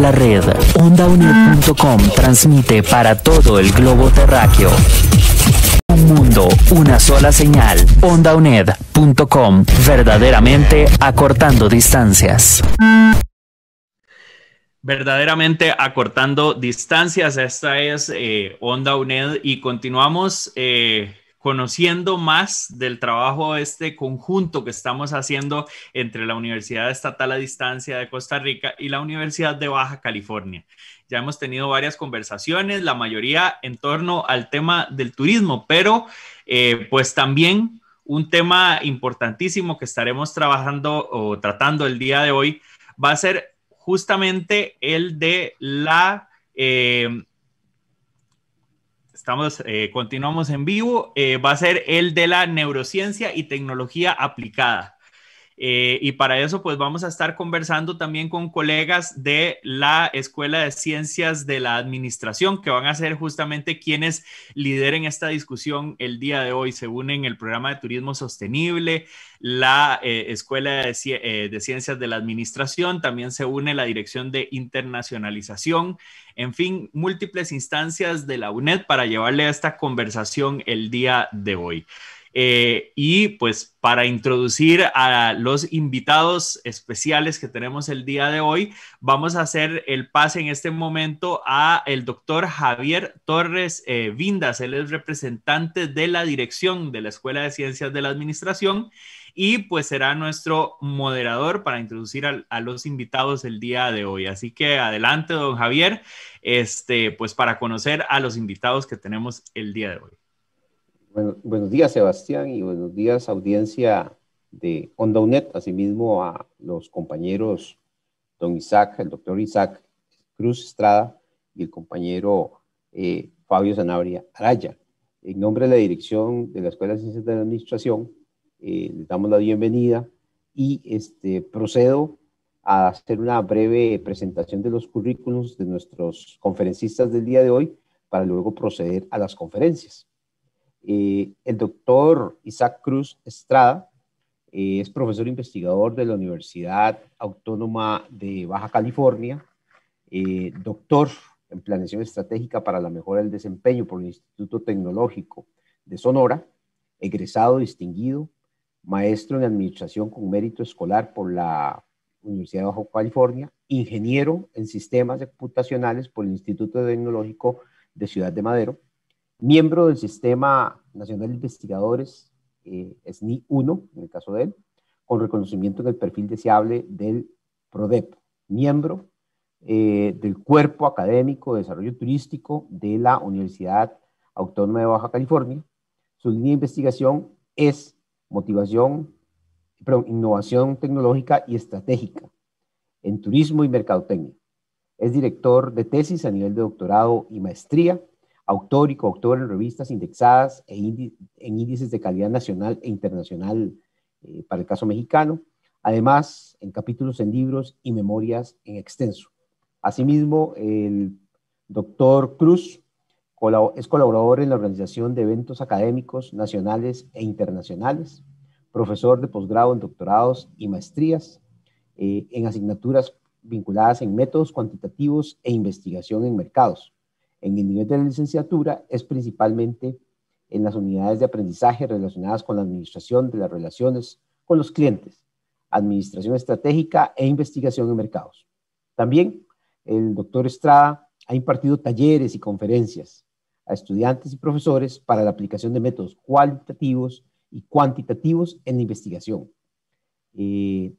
la red. OndaUNED.com transmite para todo el globo terráqueo. Un mundo, una sola señal. OndaUNED.com, verdaderamente acortando distancias. Verdaderamente acortando distancias. Esta es eh, Onda UNED y continuamos eh, conociendo más del trabajo, este conjunto que estamos haciendo entre la Universidad Estatal a Distancia de Costa Rica y la Universidad de Baja California. Ya hemos tenido varias conversaciones, la mayoría en torno al tema del turismo, pero eh, pues también un tema importantísimo que estaremos trabajando o tratando el día de hoy va a ser justamente el de la eh, Estamos, eh, continuamos en vivo. Eh, va a ser el de la neurociencia y tecnología aplicada. Eh, y para eso, pues vamos a estar conversando también con colegas de la Escuela de Ciencias de la Administración, que van a ser justamente quienes lideren esta discusión el día de hoy. Se unen el programa de turismo sostenible, la eh, Escuela eh, de, Ciencias de la Administración, también se une la Dirección de Internacionalización, en fin, múltiples instancias de la UNED para llevarle a esta conversación el día de hoy. Eh, y pues para introducir a los invitados especiales que tenemos el día de hoy, vamos a hacer el pase en este momento a el doctor Javier Torres eh, Vindas. Él es representante de la dirección de la Escuela de Ciencias de la Administración y pues será nuestro moderador para introducir a, a, los invitados el día de hoy. Así que adelante, don Javier, este, pues para conocer a los invitados que tenemos el día de hoy. Bueno, buenos días, Sebastián, y buenos días, audiencia de Onda UNED, asimismo a los compañeros don Isaac, el doctor Isaac Cruz Estrada y el compañero eh, Fabio Zanabria Araya. En nombre de la dirección de la Escuela de Ciencias de la Administración, eh, les damos la bienvenida y este, procedo a hacer una breve presentación de los currículos de nuestros conferencistas del día de hoy para luego proceder a las conferencias. Eh, el doctor Isaac Cruz Estrada eh, es profesor investigador de la Universidad Autónoma de Baja California, eh, doctor en planeación estratégica para la mejora del desempeño por el Instituto Tecnológico de Sonora, egresado distinguido, maestro en administración con mérito escolar por la Universidad de Baja California, ingeniero en sistemas computacionales por el Instituto Tecnológico de Ciudad de Madero, miembro del Sistema Nacional de Investigadores, eh, SNI 1, en el caso de él, con reconocimiento en el perfil deseable del PRODEP, miembro eh, del Cuerpo Académico de Desarrollo Turístico de la Universidad Autónoma de Baja California. Su línea de investigación es motivación, perdón, innovación tecnológica y estratégica en turismo y mercadotecnia. Es director de tesis a nivel de doctorado y maestría autor y coautor en revistas indexadas e en índices de calidad nacional e internacional eh, para el caso mexicano, además en capítulos en libros y memorias en extenso. Asimismo, el doctor Cruz es colaborador en la organización de eventos académicos nacionales e internacionales, profesor de posgrado en doctorados y maestrías eh, en asignaturas vinculadas en métodos cuantitativos e investigación en mercados en el nivel de la licenciatura es principalmente en las unidades de aprendizaje relacionadas con la administración de las relaciones con los clientes, administración estratégica e investigación en mercados. También el doctor Estrada ha impartido talleres y conferencias a estudiantes y profesores para la aplicación de métodos cualitativos y cuantitativos en la investigación. Eh,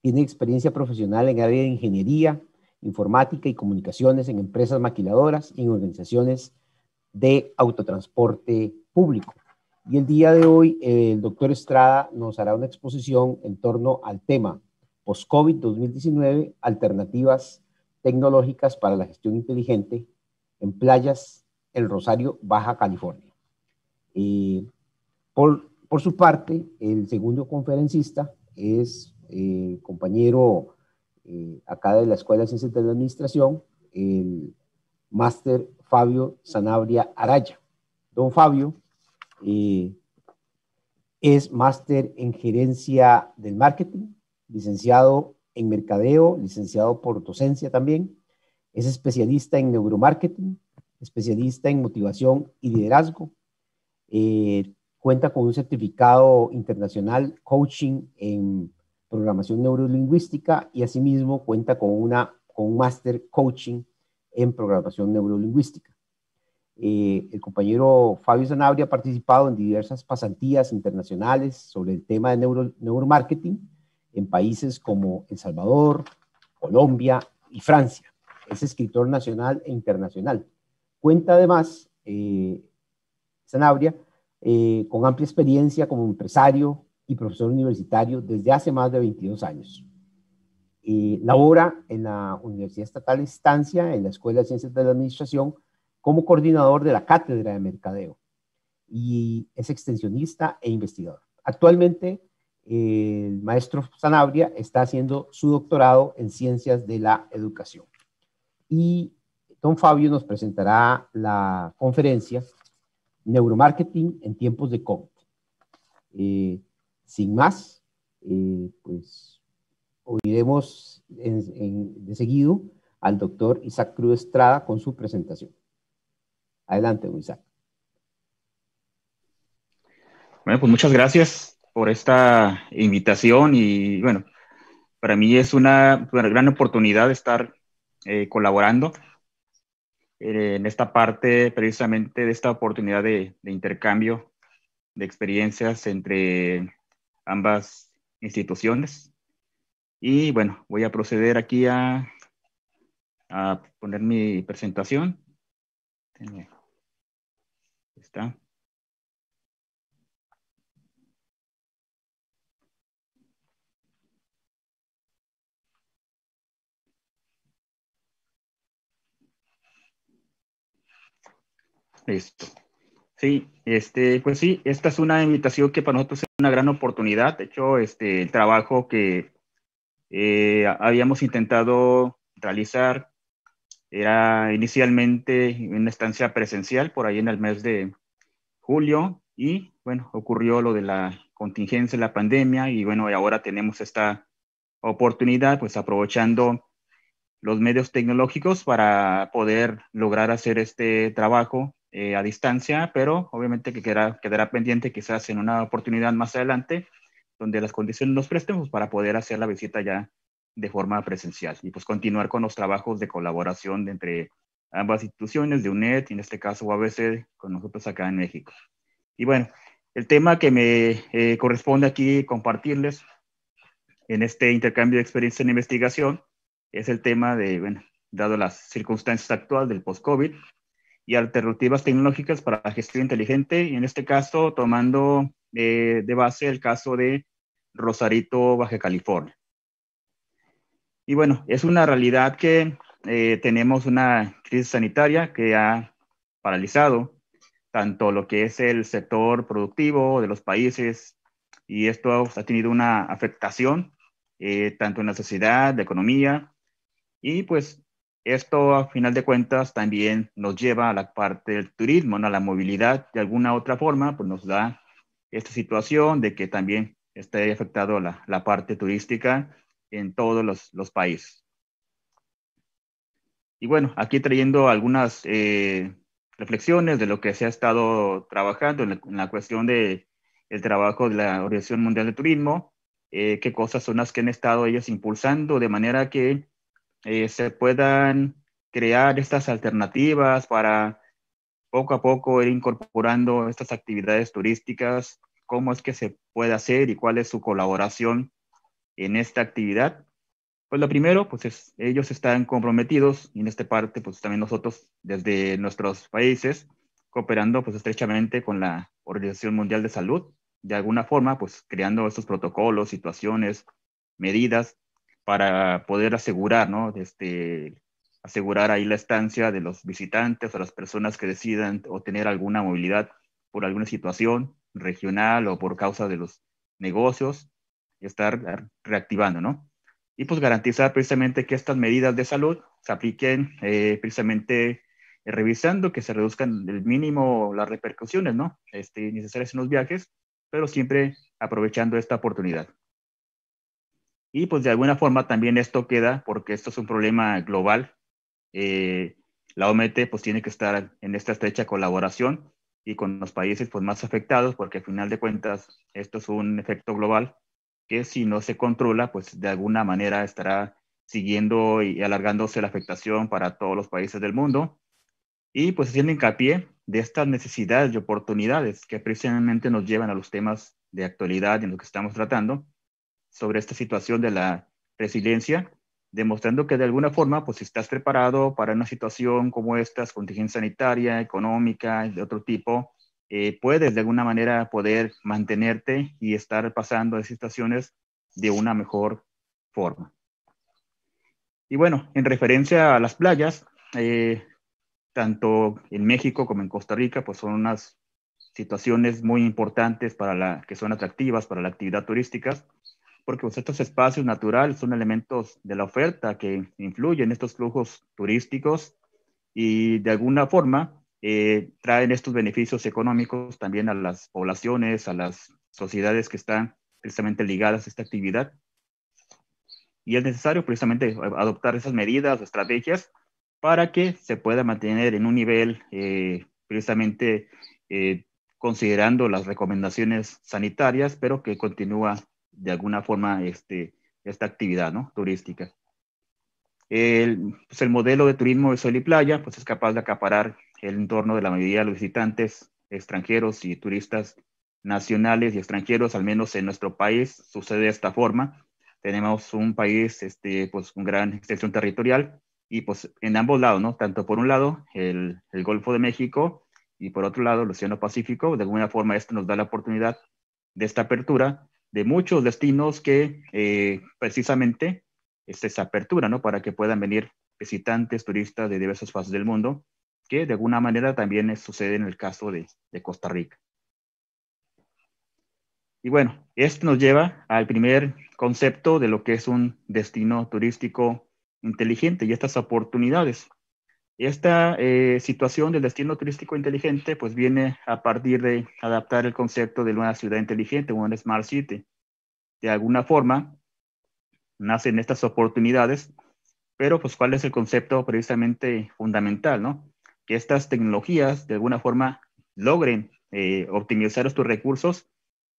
tiene experiencia profesional en área de ingeniería, informática y comunicaciones en empresas maquiladoras y en organizaciones de autotransporte público. Y el día de hoy el doctor Estrada nos hará una exposición en torno al tema post-COVID 2019, alternativas tecnológicas para la gestión inteligente en playas en Rosario, Baja California. por, por, su parte, el segundo conferencista es el compañero eh, acá de la Escuela de Ciencias de la Administración, el máster Fabio Sanabria Araya. Don Fabio eh, es máster en gerencia del marketing, licenciado en mercadeo, licenciado por docencia también, Es especialista en neuromarketing, especialista en motivación y liderazgo. Eh, cuenta con un certificado internacional coaching en programación neurolingüística y asimismo cuenta con, una, con un máster coaching en programación neurolingüística. Eh, el compañero Fabio Zanabria ha participado en diversas pasantías internacionales sobre el tema de neuro, neuromarketing en países como El Salvador, Colombia y Francia. Es escritor nacional e internacional. Cuenta además, eh, Zanabria, eh, con amplia experiencia como empresario y profesor universitario desde hace más de 22 años. Eh, labora en la Universidad Estatal Estancia, en la Escuela de Ciencias de la Administración, como coordinador de la Cátedra de Mercadeo y es extensionista e investigador. Actualmente, el maestro Sanabria está haciendo su doctorado en Ciencias de la Educación. Y don Fabio nos presentará la conferencia Neuromarketing en tiempos de COVID. Eh, sin más, eh, pues oiremos de seguido al doctor Isaac Cruz Estrada con su presentación. Adelante, Isaac. Bueno, pues muchas gracias por esta invitación y bueno, para mí es una, gran oportunidad estar eh, colaborando en esta parte precisamente de esta oportunidad de, intercambio de experiencias entre ambas instituciones. Y bueno, voy a proceder aquí a, a poner mi presentación. Está. Listo. Sí, este, pues sí, esta es una invitación que para nosotros es una gran oportunidad. De hecho, este, el trabajo que eh, habíamos intentado realizar era inicialmente una estancia presencial por ahí en el mes de julio y bueno, ocurrió lo de la contingencia la pandemia y bueno, ahora tenemos esta oportunidad, pues aprovechando los medios tecnológicos para poder lograr hacer este trabajo eh, a distancia, pero obviamente que quedará, quedará pendiente quizás en una oportunidad más adelante donde las condiciones nos presten pues, para poder hacer la visita ya de forma presencial y pues continuar con los trabajos de colaboración entre ambas instituciones de UNED y en este caso UABC con nosotros acá en México. Y bueno, el tema que me eh, corresponde aquí compartirles en este intercambio de experiencia en investigación es el tema de, bueno, dado las circunstancias actuales del post-COVID, y alternativas tecnológicas para la gestión inteligente, y en este caso tomando eh, de base el caso de Rosarito, Baja California. Y bueno, es una realidad que eh, tenemos una crisis sanitaria que ha paralizado tanto lo que es el sector productivo de los países y esto ha tenido una afectación eh, tanto en la sociedad, la economía y pues esto, a final de cuentas, también nos lleva a la parte del turismo, a la movilidad de alguna otra forma, pues nos da esta situación de que también esté afectado la, la parte turística en todos los, los, países. Y bueno, aquí trayendo algunas eh, reflexiones de lo que se ha estado trabajando en la, cuestión de el trabajo de la Organización Mundial de Turismo, eh, qué cosas son las que han estado ellos impulsando de manera que eh, se puedan crear estas alternativas para poco a poco ir incorporando estas actividades turísticas, cómo es que se puede hacer y cuál es su colaboración en esta actividad. Pues lo primero, pues es, ellos están comprometidos y en esta parte, pues también nosotros desde nuestros países, cooperando pues estrechamente con la Organización Mundial de Salud, de alguna forma, pues creando estos protocolos, situaciones, medidas para poder asegurar, ¿no? Este, asegurar ahí la estancia de los visitantes o las personas que decidan o tener alguna movilidad por alguna situación regional o por causa de los negocios, y estar reactivando, ¿no? Y pues garantizar precisamente que estas medidas de salud se apliquen eh, precisamente eh, revisando que se reduzcan el mínimo las repercusiones, ¿no? Este, necesarias en los viajes, pero siempre aprovechando esta oportunidad. Y pues de alguna forma también esto queda, porque esto es un problema global, eh, la OMT pues tiene que estar en esta estrecha colaboración y con los países pues más afectados, porque al final de cuentas esto es un efecto global que si no se controla, pues de alguna manera estará siguiendo y alargándose la afectación para todos los países del mundo. Y pues haciendo hincapié de estas necesidades y oportunidades que precisamente nos llevan a los temas de actualidad en los que estamos tratando, sobre esta situación de la resiliencia, demostrando que de alguna forma, pues estás preparado para una situación como esta, contingencia sanitaria, económica, de otro tipo, eh, puedes de alguna manera poder mantenerte y estar pasando de situaciones de una mejor forma. Y bueno, en referencia a las playas, eh, tanto en México como en Costa Rica, pues son unas situaciones muy importantes para la, que son atractivas para la actividad turística, porque pues, estos espacios naturales son elementos de la oferta que influyen en estos flujos turísticos y de alguna forma eh, traen estos beneficios económicos también a las poblaciones, a las sociedades que están precisamente ligadas a esta actividad. Y es necesario precisamente adoptar esas medidas, estrategias, para que se pueda mantener en un nivel eh, precisamente eh, considerando las recomendaciones sanitarias, pero que continúa de alguna forma este, esta actividad ¿no? turística. El, pues el modelo de turismo de sol y playa pues es capaz de acaparar el entorno de la mayoría de los visitantes extranjeros y turistas nacionales y extranjeros, al menos en nuestro país, sucede de esta forma. Tenemos un país este, pues, con gran extensión territorial y pues en ambos lados, ¿no? Tanto por un lado el, el Golfo de México y por otro lado el Océano Pacífico. De alguna forma esto nos da la oportunidad de esta apertura de muchos destinos que eh, precisamente es esa apertura, ¿no? Para que puedan venir visitantes, turistas de diversas fases del mundo, que de alguna manera también sucede en el caso de, de Costa Rica. Y bueno, esto nos lleva al primer concepto de lo que es un destino turístico inteligente y estas oportunidades. Esta eh, situación del destino turístico inteligente pues viene a partir de adaptar el concepto de una ciudad inteligente, una smart city. De alguna forma nacen estas oportunidades, pero pues cuál es el concepto precisamente fundamental, ¿no? Que estas tecnologías de alguna forma logren eh, optimizar estos recursos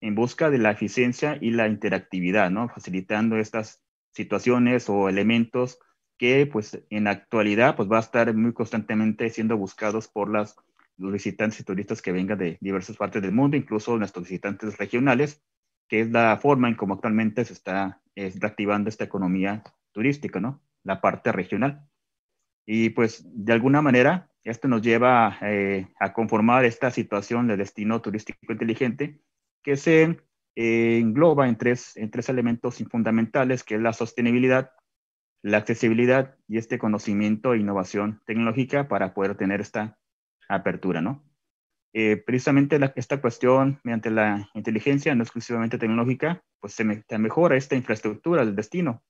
en busca de la eficiencia y la interactividad, ¿no? Facilitando estas situaciones o elementos que pues en actualidad pues va a estar muy constantemente siendo buscados por las, los visitantes y turistas que vengan de diversas partes del mundo, incluso nuestros visitantes regionales, que es la forma en cómo actualmente se está reactivando esta economía turística, ¿no? La parte regional. Y pues de alguna manera esto nos lleva eh, a conformar esta situación de destino turístico inteligente que se eh, engloba en tres, en tres elementos fundamentales, que es la sostenibilidad, la accesibilidad y este conocimiento e innovación tecnológica para poder tener esta apertura, ¿no? Eh, precisamente esta cuestión mediante la inteligencia, no exclusivamente tecnológica, pues se, mejora esta infraestructura del destino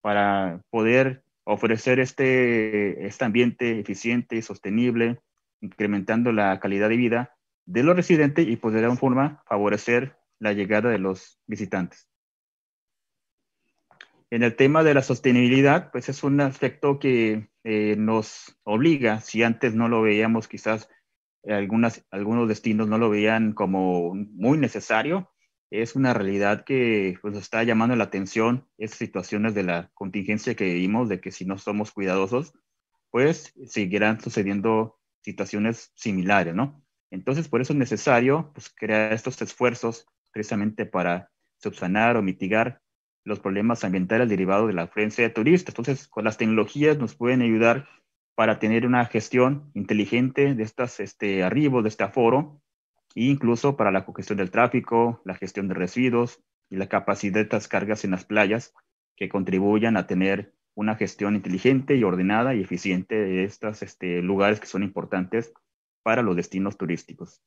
para poder ofrecer este, este ambiente eficiente y sostenible, incrementando la calidad de vida de los residentes y pues de alguna forma favorecer la llegada de los visitantes. En el tema de la sostenibilidad, pues es un aspecto que eh, nos obliga, si antes no lo veíamos, quizás algunas, algunos destinos no lo veían como muy necesario, es una realidad que pues, está llamando la atención esas situaciones de la contingencia que vivimos, de que si no somos cuidadosos, pues seguirán sucediendo situaciones similares, ¿no? Entonces, por eso es necesario pues, crear estos esfuerzos precisamente para subsanar o mitigar los problemas ambientales derivados de la afluencia de turistas. Entonces, con las tecnologías nos pueden ayudar para tener una gestión inteligente de estos este, arribos, de este aforo, e incluso para la congestión del tráfico, la gestión de residuos y la capacidad de estas cargas en las playas que contribuyan a tener una gestión inteligente y ordenada y eficiente de estos este, lugares que son importantes para los destinos turísticos.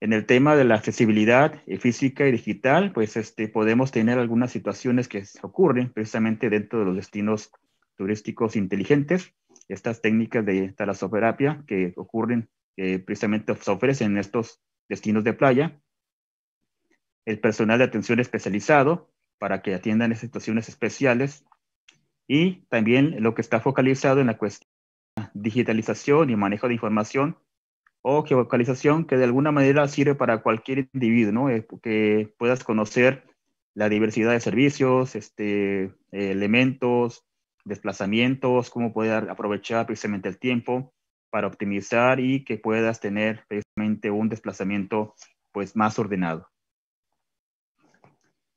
En el tema de la accesibilidad física y digital, pues este, podemos tener algunas situaciones que ocurren precisamente dentro de los destinos turísticos inteligentes. Estas técnicas de talasoterapia que ocurren, que precisamente se ofrecen en estos destinos de playa. El personal de atención especializado para que atiendan situaciones especiales. Y también lo que está focalizado en la cuestión digitalización y manejo de información o geolocalización que de alguna manera sirve para cualquier individuo, ¿no? Eh, que puedas conocer la diversidad de servicios, este, elementos, desplazamientos, cómo poder aprovechar precisamente el tiempo para optimizar y que puedas tener precisamente un desplazamiento pues más ordenado.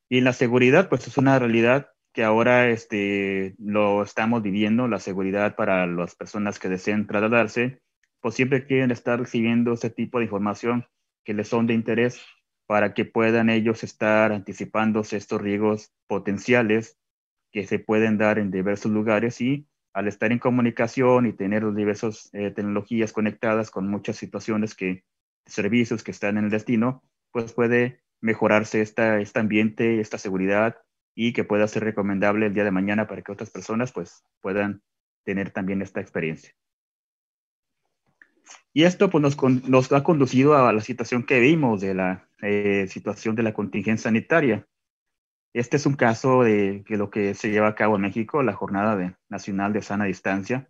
Y la seguridad pues es una realidad que ahora este, lo estamos viviendo, la seguridad para las personas que deseen trasladarse, pues siempre quieren estar recibiendo ese tipo de información que les son de interés para que puedan ellos estar anticipándose estos riesgos potenciales que se pueden dar en diversos lugares y al estar en comunicación y tener diversas eh, tecnologías conectadas con muchas situaciones que servicios que están en el destino, pues puede mejorarse esta, este ambiente, esta seguridad y que pueda ser recomendable el día de mañana para que otras personas pues puedan tener también esta experiencia. Y esto pues nos, ha conducido a la situación que vimos de la eh, situación de la contingencia sanitaria. Este es un caso de, que lo que se lleva a cabo en México, la Jornada de, Nacional de Sana Distancia,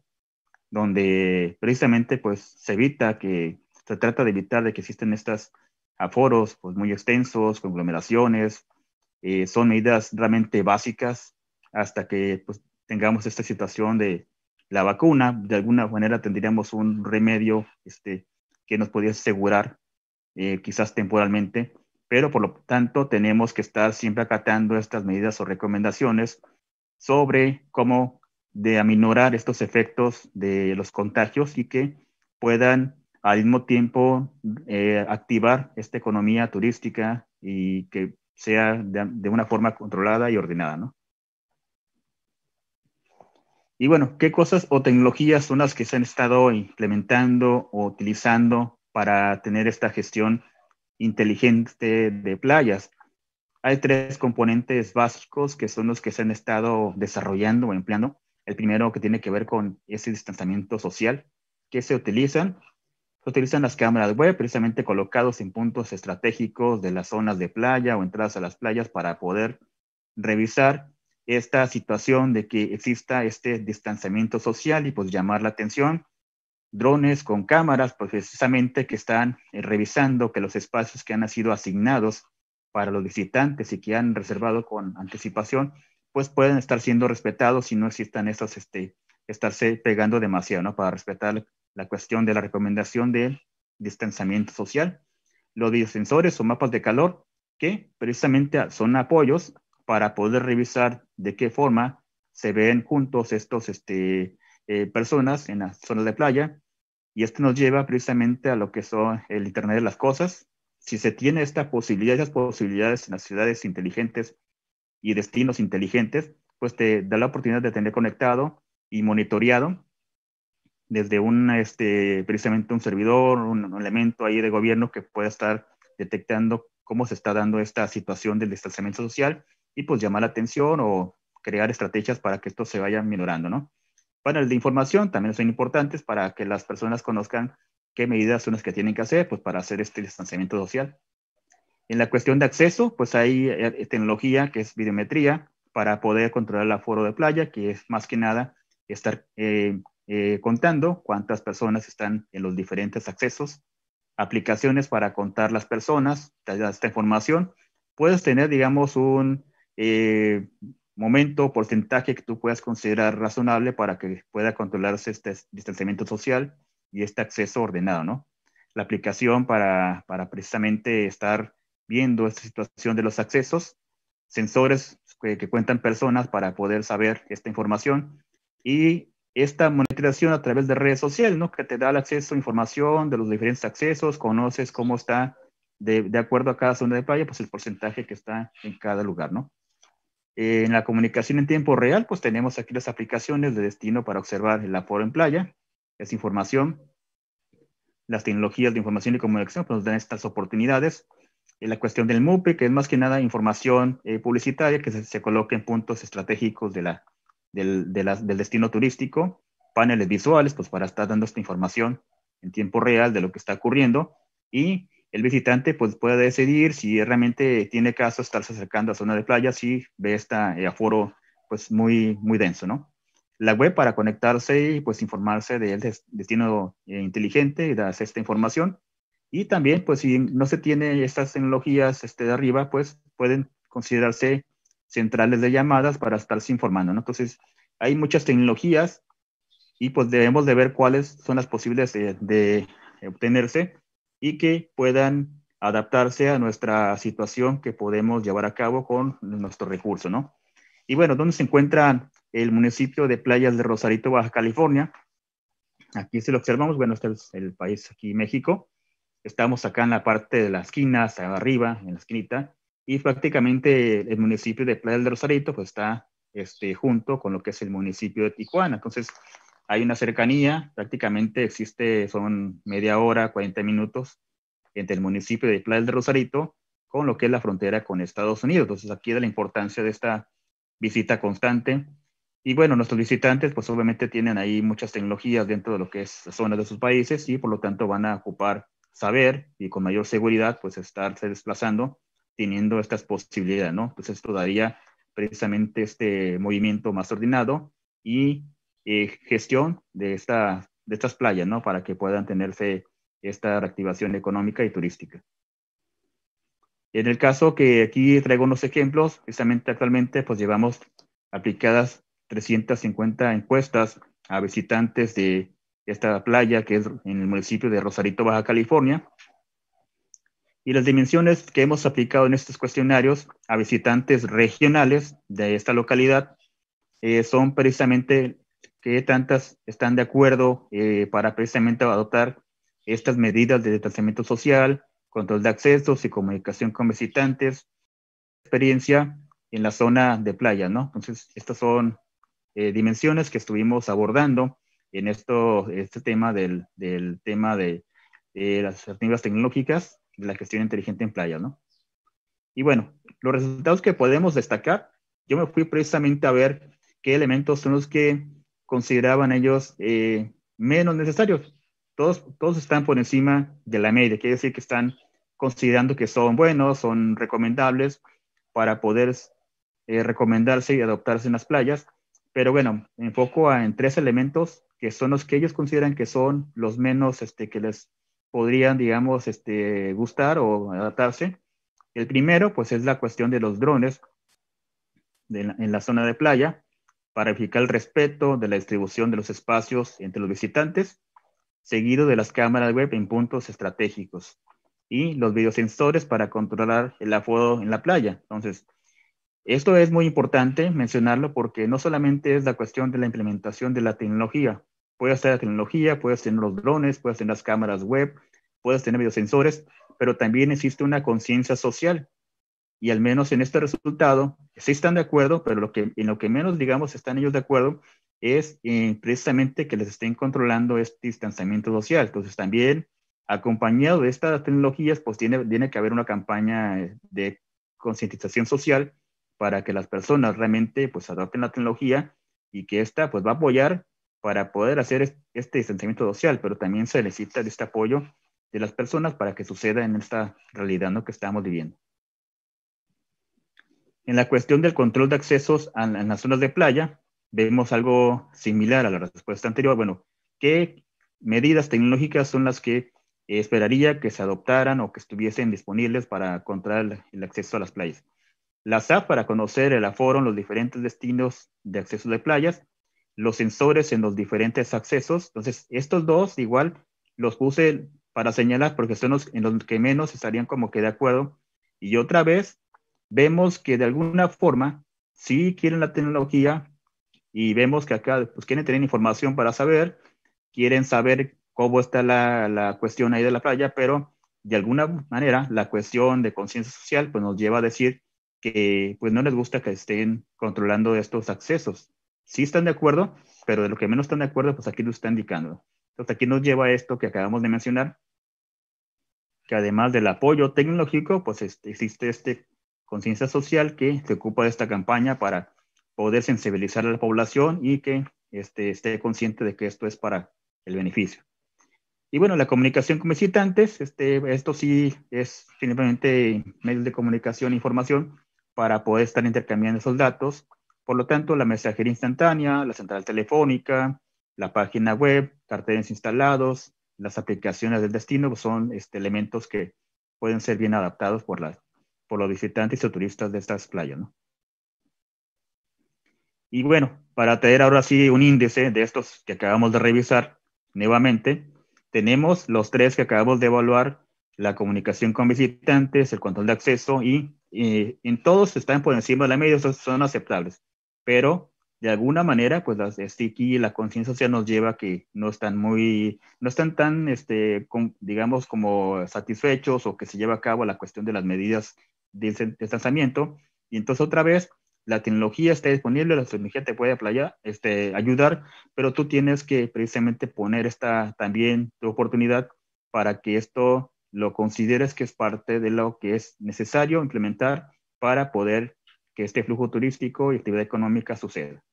donde precisamente pues se evita que, se trata de evitar de que existen estos aforos pues muy extensos, conglomeraciones, eh, son medidas realmente básicas hasta que pues, tengamos esta situación de la vacuna, de alguna manera tendríamos un remedio este, que nos podría asegurar, eh, quizás temporalmente, pero por lo tanto tenemos que estar siempre acatando estas medidas o recomendaciones sobre cómo de aminorar estos efectos de los contagios y que puedan al mismo tiempo eh, activar esta economía turística y que sea de, una forma controlada y ordenada, ¿no? Y bueno, ¿qué cosas o tecnologías son las que se han estado implementando o utilizando para tener esta gestión inteligente de playas? Hay tres componentes básicos que son los que se han estado desarrollando o empleando. El primero que tiene que ver con ese distanciamiento social que se utilizan se utilizan las cámaras web precisamente colocados en puntos estratégicos de las zonas de playa o entradas a las playas para poder revisar esta situación de que exista este distanciamiento social y pues llamar la atención. Drones con cámaras pues precisamente que están eh, revisando que los espacios que han sido asignados para los visitantes y que han reservado con anticipación pues pueden estar siendo respetados y no existan estos, este, estarse pegando demasiado, ¿no? Para respetar la cuestión de la recomendación del distanciamiento social. Los biosensores o mapas de calor que precisamente son apoyos para poder revisar de qué forma se ven juntos estos este, eh, personas en las zonas de playa. Y esto nos lleva precisamente a lo que son el Internet de las Cosas. Si se tiene esta posibilidad, esas posibilidades en las ciudades inteligentes y destinos inteligentes, pues te da la oportunidad de tener conectado y monitoreado desde un, este, precisamente un servidor, un, elemento ahí de gobierno que pueda estar detectando cómo se está dando esta situación del distanciamiento social y pues llamar la atención o crear estrategias para que esto se vaya minorando, ¿no? Paneles de información también son importantes para que las personas conozcan qué medidas son las que tienen que hacer pues para hacer este distanciamiento social. En la cuestión de acceso, pues hay eh, tecnología que es videometría para poder controlar el aforo de playa, que es más que nada estar eh, eh, contando cuántas personas están en los diferentes accesos, aplicaciones para contar las personas, esta información. Puedes tener, digamos, un eh, momento, porcentaje que tú puedas considerar razonable para que pueda controlarse este distanciamiento social y este acceso ordenado, ¿no? La aplicación para, para precisamente estar viendo esta situación de los accesos, sensores que, cuentan personas para poder saber esta información y esta monetización a través de redes sociales, ¿no? Que te da el acceso a información de los diferentes accesos, conoces cómo está de, de, acuerdo a cada zona de playa, pues el porcentaje que está en cada lugar, ¿no? Eh, en la comunicación en tiempo real, pues tenemos aquí las aplicaciones de destino para observar el aforo en playa, es información, las tecnologías de información y comunicación pues nos dan estas oportunidades. En la cuestión del MUPE, que es más que nada información eh, publicitaria que se, se coloca en puntos estratégicos de la, del, del destino turístico, paneles visuales, pues para estar dando esta información en tiempo real de lo que está ocurriendo. Y el visitante pues puede decidir si realmente tiene caso estarse acercando a zona de playa si ve este aforo pues muy, muy denso, ¿no? la web para conectarse y pues informarse del destino eh, inteligente y darse esta información. Y también, pues si no se tiene estas tecnologías este, de arriba, pues pueden considerarse centrales de llamadas para estarse informando. ¿no? Entonces, hay muchas tecnologías y pues debemos de ver cuáles son las posibles de, de obtenerse y que puedan adaptarse a nuestra situación que podemos llevar a cabo con nuestro recurso, ¿no? Y bueno, ¿dónde se encuentra el municipio de Playas de Rosarito, Baja California? Aquí se lo observamos, bueno, este es el país aquí, México. Estamos acá en la parte de la esquina, hasta arriba, en la esquinita, y prácticamente el municipio de Playas de Rosarito pues está este, junto con lo que es el municipio de Tijuana. Entonces, hay una cercanía, prácticamente existe, son media hora, 40 minutos entre el municipio de Playa del Rosarito con lo que es la frontera con Estados Unidos. Entonces, aquí de la importancia de esta visita constante. Y bueno, nuestros visitantes, pues obviamente tienen ahí muchas tecnologías dentro de lo que es la zona de sus países y por lo tanto van a ocupar saber y con mayor seguridad, pues estarse desplazando teniendo estas posibilidades, ¿no? Entonces, esto daría precisamente este movimiento más ordenado y eh, gestión de, esta, de estas playas, ¿no? Para que puedan tenerse esta reactivación económica y turística. En el caso que aquí traigo unos ejemplos, precisamente actualmente pues llevamos aplicadas 350 encuestas a visitantes de esta playa que es en el municipio de Rosarito, Baja California. Y las dimensiones que hemos aplicado en estos cuestionarios a visitantes regionales de esta localidad eh, son precisamente qué tantas están de acuerdo eh, para precisamente adoptar estas medidas de distanciamiento social, control de accesos y comunicación con visitantes, experiencia en la zona de playa, ¿no? Entonces, estas son eh, dimensiones que estuvimos abordando en esto, este tema del, del tema de, las alternativas tecnológicas de la gestión inteligente en playa, ¿no? Y bueno, los resultados que podemos destacar, yo me fui precisamente a ver qué elementos son los que consideraban ellos eh, menos necesarios todos, todos están por encima de la media, quiere decir que están considerando que son buenos, son recomendables para poder eh, recomendarse y adoptarse en las playas. Pero bueno, enfoco en tres elementos que son los que ellos consideran que son los menos este, que les podrían, digamos, este, gustar o adaptarse. El primero, pues es la cuestión de los drones en la zona de playa para verificar el respeto de la distribución de los espacios entre los visitantes seguido de las cámaras web en puntos estratégicos y los videosensores para controlar el aforo en la playa. Entonces, esto es muy importante mencionarlo porque no solamente es la cuestión de la implementación de la tecnología. Puedes tener la tecnología, puedes tener los drones, puedes tener las cámaras web, puedes tener videosensores, pero también existe una conciencia social. Y al menos en este resultado, sí están de acuerdo, pero lo que, en lo que menos, digamos, están ellos de acuerdo es eh, precisamente que les estén controlando este distanciamiento social. Entonces también acompañado de estas tecnologías, pues tiene, tiene que haber una campaña eh, de concientización social para que las personas realmente pues adopten la tecnología y que esta pues va a apoyar para poder hacer este distanciamiento social, pero también se necesita de este apoyo de las personas para que suceda en esta realidad ¿no? que estamos viviendo. En la cuestión del control de accesos en las zonas de playa, vemos algo similar a la respuesta anterior. Bueno, ¿qué medidas tecnológicas son las que esperaría que se adoptaran o que estuviesen disponibles para controlar el acceso a las playas? La SAP para conocer el aforo en los diferentes destinos de acceso de playas, los sensores en los diferentes accesos. Entonces, estos dos igual los puse para señalar porque son los en los que menos estarían como que de acuerdo. Y otra vez, vemos que de alguna forma sí quieren la tecnología, y vemos que acá pues quieren tener información para saber, quieren saber cómo está la, la cuestión ahí de la playa, pero de alguna manera la cuestión de conciencia social pues nos lleva a decir que pues no les gusta que estén controlando estos accesos. Sí están de acuerdo, pero de lo que menos están de acuerdo, pues aquí lo está indicando. Entonces aquí nos lleva a esto que acabamos de mencionar, que además del apoyo tecnológico, pues este, existe este conciencia social que se ocupa de esta campaña para poder sensibilizar a la población y que este, esté consciente de que esto es para el beneficio. Y bueno, la comunicación con visitantes, este, esto sí es simplemente medios de comunicación e información para poder estar intercambiando esos datos Por lo tanto, la mensajería instantánea, la central telefónica, la página web, carteles instalados, las aplicaciones del destino son este, elementos que pueden ser bien adaptados por, las, por los visitantes o turistas de estas playas. ¿no? Y bueno, para tener ahora sí un índice de estos que acabamos de revisar nuevamente, tenemos los tres que acabamos de evaluar, la comunicación con visitantes, el control de acceso y en todos están por encima de la media, son aceptables, pero de alguna manera, pues las, este, aquí la conciencia social nos lleva a que no están muy, no están tan, este, digamos, como satisfechos o que se lleva a cabo la cuestión de las medidas de distanciamiento. Y entonces otra vez la tecnología está disponible, la tecnología te puede apoyar, este, ayudar, pero tú tienes que precisamente poner esta también tu oportunidad para que esto lo consideres que es parte de lo que es necesario implementar para poder que este flujo turístico y actividad económica suceda.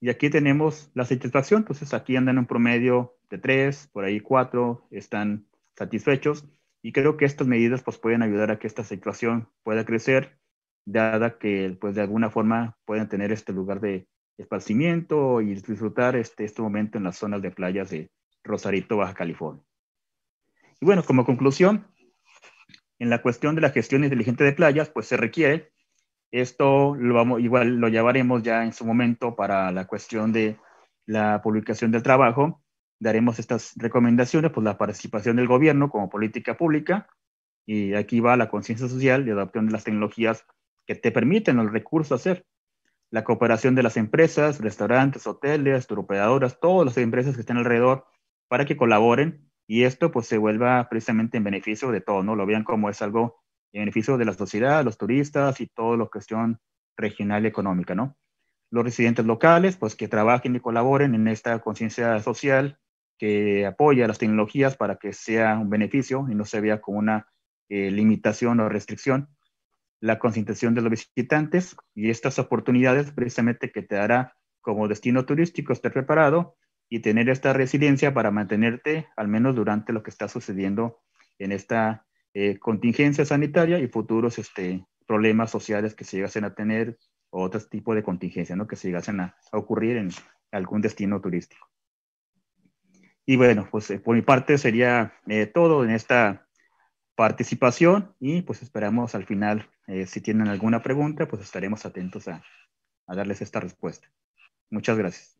Y aquí tenemos la satisfacción, entonces aquí andan un promedio de tres, por ahí cuatro, están satisfechos y creo que estas medidas pues pueden ayudar a que esta situación pueda crecer dada que pues de alguna forma pueden tener este lugar de esparcimiento y disfrutar este, este momento en las zonas de playas de Rosarito, Baja California. Y bueno, como conclusión, en la cuestión de la gestión inteligente de playas, pues se requiere, esto lo vamos, igual lo llevaremos ya en su momento para la cuestión de la publicación del trabajo, daremos estas recomendaciones, pues la participación del gobierno como política pública, y aquí va la conciencia social y adopción de las tecnologías que te permiten el recurso hacer. La cooperación de las empresas, restaurantes, hoteles, turoperadoras, todas las empresas que estén alrededor para que colaboren y esto pues se vuelva precisamente en beneficio de todos, ¿no? Lo vean como es algo en beneficio de la sociedad, los turistas y todo lo cuestión regional y económica, ¿no? Los residentes locales, pues que trabajen y colaboren en esta conciencia social que apoya las tecnologías para que sea un beneficio y no se vea como una eh, limitación o restricción la concentración de los visitantes y estas oportunidades precisamente que te dará como destino turístico estar preparado y tener esta resiliencia para mantenerte al menos durante lo que está sucediendo en esta eh, contingencia sanitaria y futuros este, problemas sociales que se llegasen a tener o otro tipo de contingencia ¿no? que se llegasen a, ocurrir en algún destino turístico. Y bueno, pues eh, por mi parte sería eh, todo en esta participación y pues esperamos al final, eh, si tienen alguna pregunta, pues estaremos atentos a, a darles esta respuesta. Muchas gracias.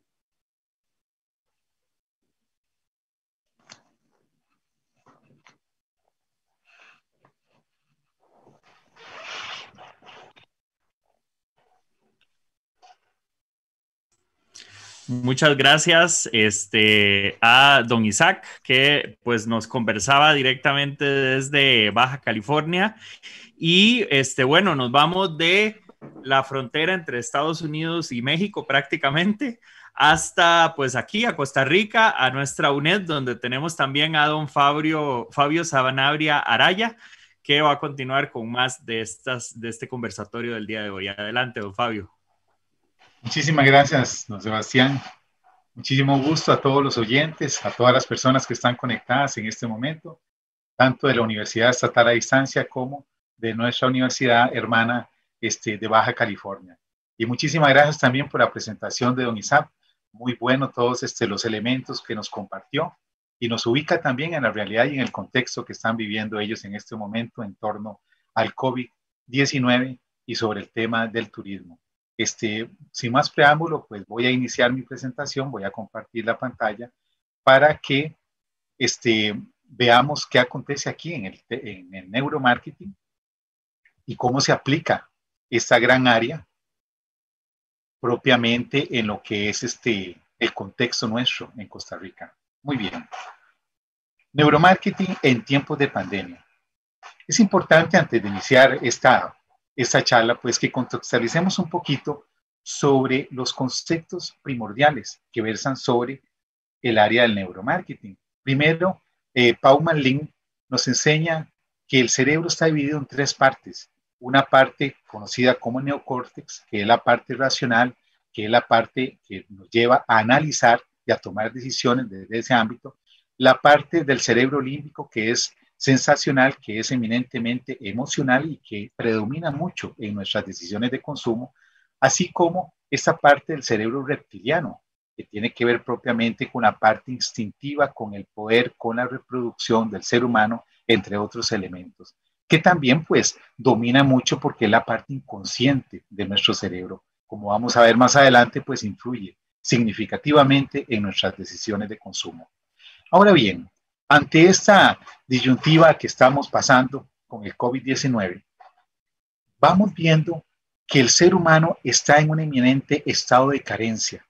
Muchas gracias este, a don Isaac, que pues nos conversaba directamente desde Baja California. Y este, bueno, nos vamos de la frontera entre Estados Unidos y México prácticamente hasta pues aquí a Costa Rica, a nuestra UNED, donde tenemos también a don Fabio, Fabio Sabanabria Araya, que va a continuar con más de, estas, de este conversatorio del día de hoy. Adelante, don Fabio. Muchísimas gracias, don Sebastián. Muchísimo gusto a todos los oyentes, a todas las personas que están conectadas en este momento, tanto de la Universidad Estatal a Distancia como de nuestra universidad hermana este, de Baja California. Y muchísimas gracias también por la presentación de don Isaac. Muy bueno todos este, los elementos que nos compartió y nos ubica también en la realidad y en el contexto que están viviendo ellos en este momento en torno al COVID-19 y sobre el tema del turismo. Este, sin más preámbulo, pues voy a iniciar mi presentación, voy a compartir la pantalla para que este, veamos qué acontece aquí en el, neuromarketing y cómo se aplica esta gran área propiamente en lo que es este, el contexto nuestro en Costa Rica. Muy bien. Neuromarketing en tiempos de pandemia. Es importante antes de iniciar esta esta charla, pues que contextualicemos un poquito sobre los conceptos primordiales que versan sobre el área del neuromarketing. Primero, eh, Pau Manlin nos enseña que el cerebro está dividido en tres partes. Una parte conocida como neocórtex, que es la parte racional, que es la parte que nos lleva a analizar y a tomar decisiones desde ese ámbito. La parte del cerebro límbico, que es sensacional que es eminentemente emocional y que predomina mucho en nuestras decisiones de consumo, así como esta parte del cerebro reptiliano, que tiene que ver propiamente con la parte instintiva, con el poder, con la reproducción del ser humano, entre otros elementos, que también pues domina mucho porque es la parte inconsciente de nuestro cerebro. Como vamos a ver más adelante, pues influye significativamente en nuestras decisiones de consumo. Ahora bien, ante esta disyuntiva que estamos pasando con el COVID-19, vamos viendo que el ser humano está en un eminente estado de carencia.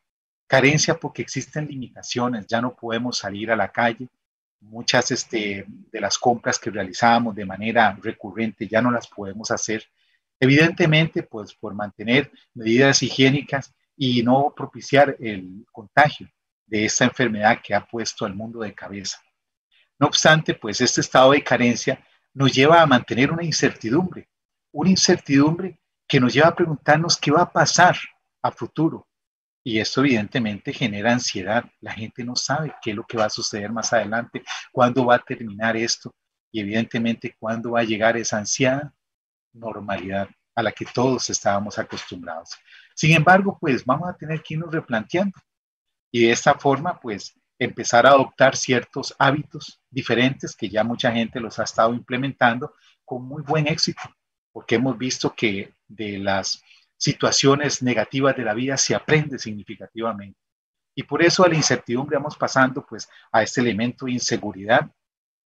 Carencia porque existen limitaciones, ya no podemos salir a la calle. Muchas este, de las compras que realizábamos de manera recurrente ya no las podemos hacer. Evidentemente, pues por mantener medidas higiénicas y no propiciar el contagio de esta enfermedad que ha puesto al mundo de cabeza. No obstante, pues este estado de carencia nos lleva a mantener una incertidumbre, una incertidumbre que nos lleva a preguntarnos qué va a pasar a futuro. Y esto evidentemente genera ansiedad. La gente no sabe qué es lo que va a suceder más adelante, cuándo va a terminar esto y evidentemente cuándo va a llegar esa ansiada normalidad a la que todos estábamos acostumbrados. Sin embargo, pues vamos a tener que irnos replanteando y de esta forma, pues empezar a adoptar ciertos hábitos diferentes que ya mucha gente los ha estado implementando con muy buen éxito, porque hemos visto que de las situaciones negativas de la vida se aprende significativamente. Y por eso a la incertidumbre vamos pasando pues a este elemento de inseguridad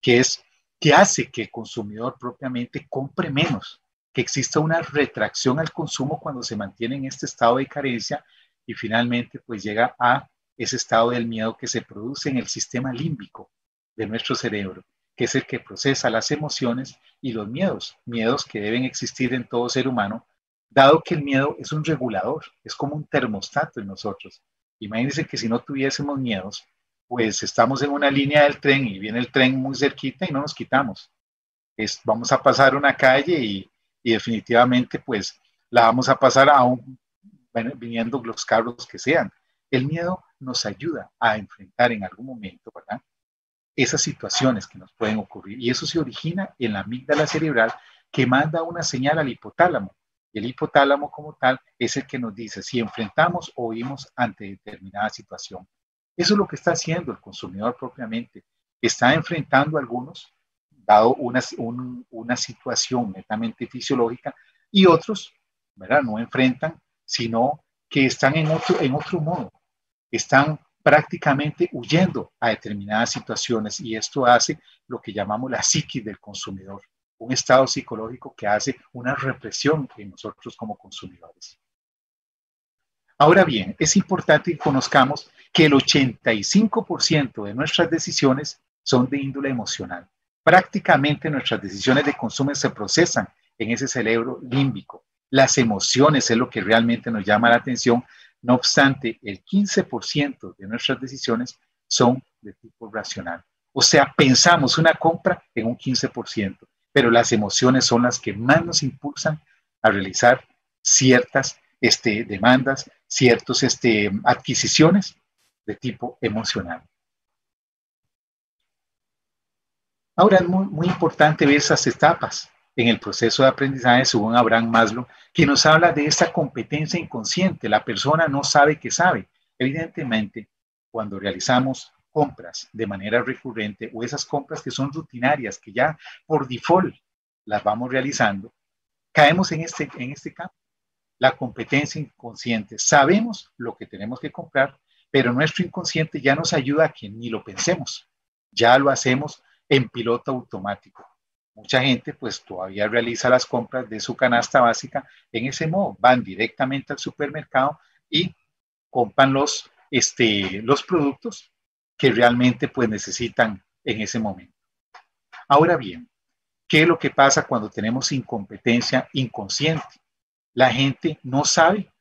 que es que hace que el consumidor propiamente compre menos, que exista una retracción al consumo cuando se mantiene en este estado de carencia y finalmente pues llega a ese estado del miedo que se produce en el sistema límbico de nuestro cerebro, que es el que procesa las emociones y los miedos, miedos que deben existir en todo ser humano, dado que el miedo es un regulador, es como un termostato en nosotros. Imagínense que si no tuviésemos miedos, pues estamos en una línea del tren y viene el tren muy cerquita y no nos quitamos. Vamos a pasar una calle y, definitivamente pues la vamos a pasar aún viniendo los carros que sean. El miedo nos ayuda a enfrentar en algún momento, ¿verdad? Esas situaciones que nos pueden ocurrir. Y eso se origina en la amígdala cerebral que manda una señal al hipotálamo. Y el hipotálamo como tal es el que nos dice si enfrentamos o huimos ante determinada situación. Eso es lo que está haciendo el consumidor propiamente. Está enfrentando a algunos, dado una, una situación netamente fisiológica, y otros, ¿verdad? No enfrentan, sino que están en otro, en otro modo, están prácticamente huyendo a determinadas situaciones y esto hace lo que llamamos la psiquis del consumidor, un estado psicológico que hace una represión en nosotros como consumidores. Ahora bien, es importante que conozcamos que el 85% de nuestras decisiones son de índole emocional. Prácticamente nuestras decisiones de consumo se procesan en ese cerebro límbico. Las emociones es lo que realmente nos llama la atención no obstante, el 15% de nuestras decisiones son de tipo racional. O sea, pensamos una compra en un 15%, pero las emociones son las que más nos impulsan a realizar ciertas este, demandas, ciertas este, adquisiciones de tipo emocional. Ahora es muy, muy importante ver esas etapas en el proceso de aprendizaje según Abraham Maslow, que nos habla de esta competencia inconsciente. La persona no sabe que sabe. Evidentemente, cuando realizamos compras de manera recurrente o esas compras que son rutinarias, que ya por default las vamos realizando, caemos en este, en este campo. La competencia inconsciente. Sabemos lo que tenemos que comprar, pero nuestro inconsciente ya nos ayuda a que ni lo pensemos. Ya lo hacemos en piloto automático. Mucha gente pues todavía realiza las compras de su canasta básica en ese modo. Van directamente al supermercado y compran los, este, los productos que realmente pues necesitan en ese momento. Ahora bien, ¿qué es lo que pasa cuando tenemos incompetencia inconsciente? La gente no sabe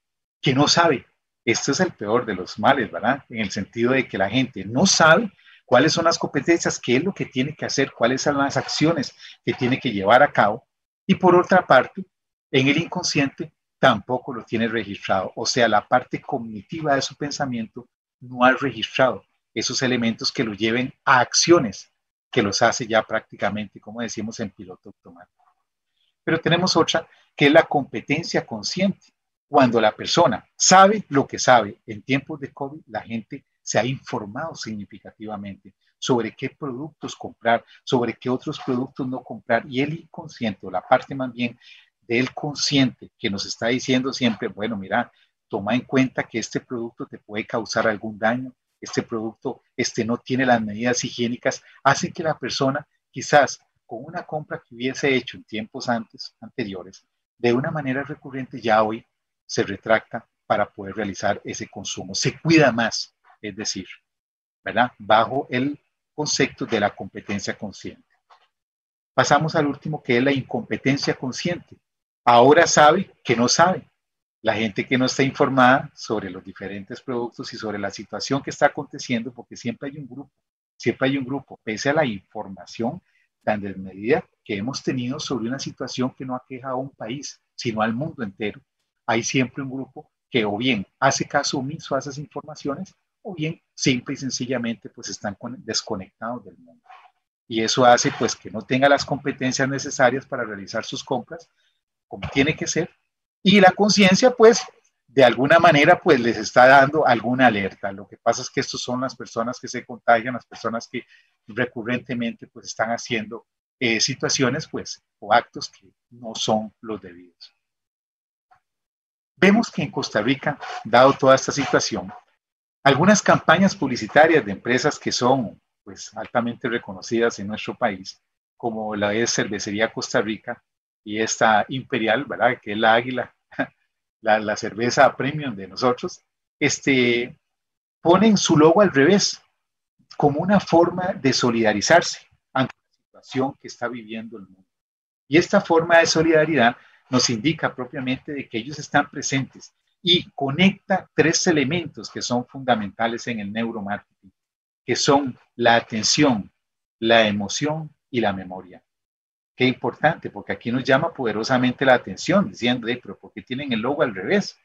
que no sabe. Esto es el peor de los males, ¿verdad? En el sentido de que la gente no sabe cuáles son las competencias, qué es lo que tiene que hacer, cuáles son las acciones que tiene que llevar a cabo. Y por otra parte, en el inconsciente tampoco lo tiene registrado. O sea, la parte cognitiva de su pensamiento no ha registrado esos elementos que lo lleven a acciones que los hace ya prácticamente, como decimos, en piloto automático. Pero tenemos otra que es la competencia consciente. Cuando la persona sabe lo que sabe en tiempos de COVID, la gente se ha informado significativamente sobre qué productos comprar, sobre qué otros productos no comprar. Y el inconsciente, o la parte más bien del consciente que nos está diciendo siempre, bueno, mira, toma en cuenta que este producto te puede causar algún daño, este producto este, no tiene las medidas higiénicas, hace que la persona quizás con una compra que hubiese hecho en tiempos antes, anteriores, de una manera recurrente ya hoy se retracta para poder realizar ese consumo. Se cuida más, es decir, ¿verdad? Bajo el concepto de la competencia consciente. Pasamos al último, que es la incompetencia consciente. Ahora sabe que no sabe. La gente que no está informada sobre los diferentes productos y sobre la situación que está aconteciendo, porque siempre hay un grupo, siempre hay un grupo, pese a la información tan desmedida que hemos tenido sobre una situación que no aqueja a un país, sino al mundo entero, hay siempre un grupo que o bien hace caso omiso a esas informaciones o bien simple y sencillamente pues están desconectados del mundo. Y eso hace pues que no tenga las competencias necesarias para realizar sus compras como tiene que ser. Y la conciencia pues de alguna manera pues les está dando alguna alerta. Lo que pasa es que estos son las personas que se contagian, las personas que recurrentemente pues están haciendo eh, situaciones pues o actos que no son los debidos. Vemos que en Costa Rica, dado toda esta situación, algunas campañas publicitarias de empresas que son pues, altamente reconocidas en nuestro país, como la de Cervecería Costa Rica y esta Imperial, ¿verdad? que es la águila, la, la cerveza premium de nosotros, este, ponen su logo al revés, como una forma de solidarizarse ante la situación que está viviendo el mundo. Y esta forma de solidaridad nos indica propiamente de que ellos están presentes y conecta tres elementos que son fundamentales en el neuromarketing, que son la atención, la emoción y la memoria. Qué importante, porque aquí nos llama poderosamente la atención, diciendo, pero ¿por qué tienen el logo al revés?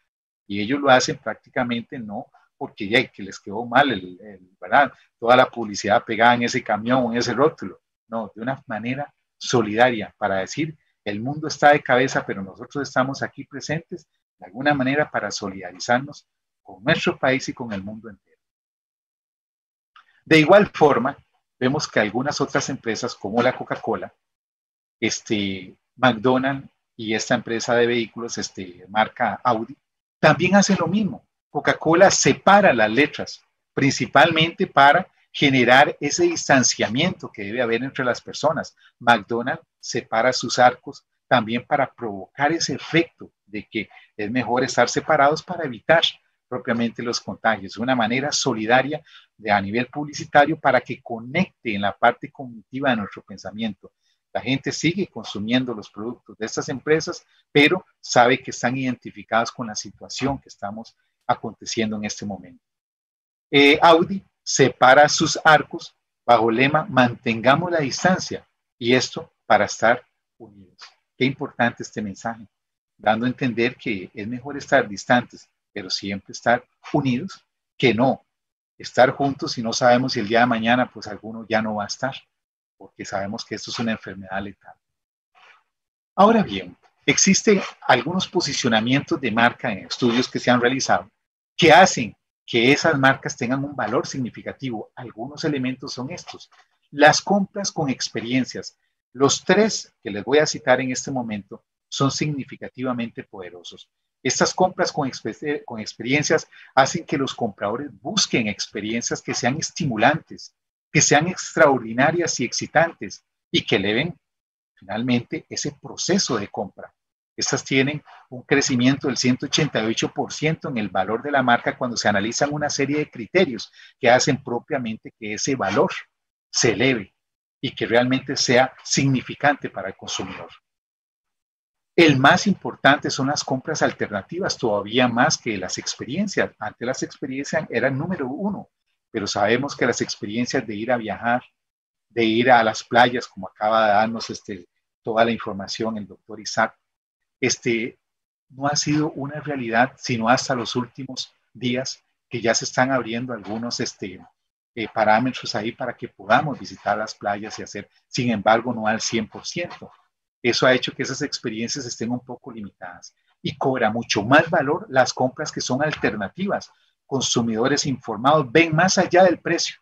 Y ellos lo hacen prácticamente no porque ya que les quedó mal el, ¿verdad? toda la publicidad pegada en ese camión en ese rótulo, no, de una manera solidaria para decir, el mundo está de cabeza, pero nosotros estamos aquí presentes de alguna manera para solidarizarnos con nuestro país y con el mundo entero. De igual forma, vemos que algunas otras empresas como la Coca-Cola, este, McDonald's y esta empresa de vehículos, este, marca Audi, también hacen lo mismo. Coca-Cola separa las letras, principalmente para generar ese distanciamiento que debe haber entre las personas. McDonald's separa sus arcos también para provocar ese efecto de que es mejor estar separados para evitar propiamente los contagios, una manera solidaria de, a nivel publicitario para que conecte en la parte cognitiva de nuestro pensamiento. La gente sigue consumiendo los productos de estas empresas, pero sabe que están identificados con la situación que estamos aconteciendo en este momento. Eh, Audi separa sus arcos bajo el lema mantengamos la distancia y esto para estar unidos. Qué importante este mensaje dando a entender que es mejor estar distantes, pero siempre estar unidos, que no estar juntos y no sabemos si el día de mañana pues alguno ya no va a estar, porque sabemos que esto es una enfermedad letal. Ahora bien, existen algunos posicionamientos de marca en estudios que se han realizado que hacen que esas marcas tengan un valor significativo. Algunos elementos son estos. Las compras con experiencias. Los tres que les voy a citar en este momento son significativamente poderosos. Estas compras con, experiencias hacen que los compradores busquen experiencias que sean estimulantes, que sean extraordinarias y excitantes y que eleven finalmente ese proceso de compra. Estas tienen un crecimiento del 188% en el valor de la marca cuando se analizan una serie de criterios que hacen propiamente que ese valor se eleve y que realmente sea significante para el consumidor. El más importante son las compras alternativas, todavía más que las experiencias. Antes las experiencias eran número uno, pero sabemos que las experiencias de ir a viajar, de ir a las playas, como acaba de darnos este, toda la información el doctor Isaac, este, no ha sido una realidad, sino hasta los últimos días que ya se están abriendo algunos este, eh, parámetros ahí para que podamos visitar las playas y hacer, sin embargo, no al 100%. Eso ha hecho que esas experiencias estén un poco limitadas y cobra mucho más valor las compras que son alternativas. Consumidores informados ven más allá del precio,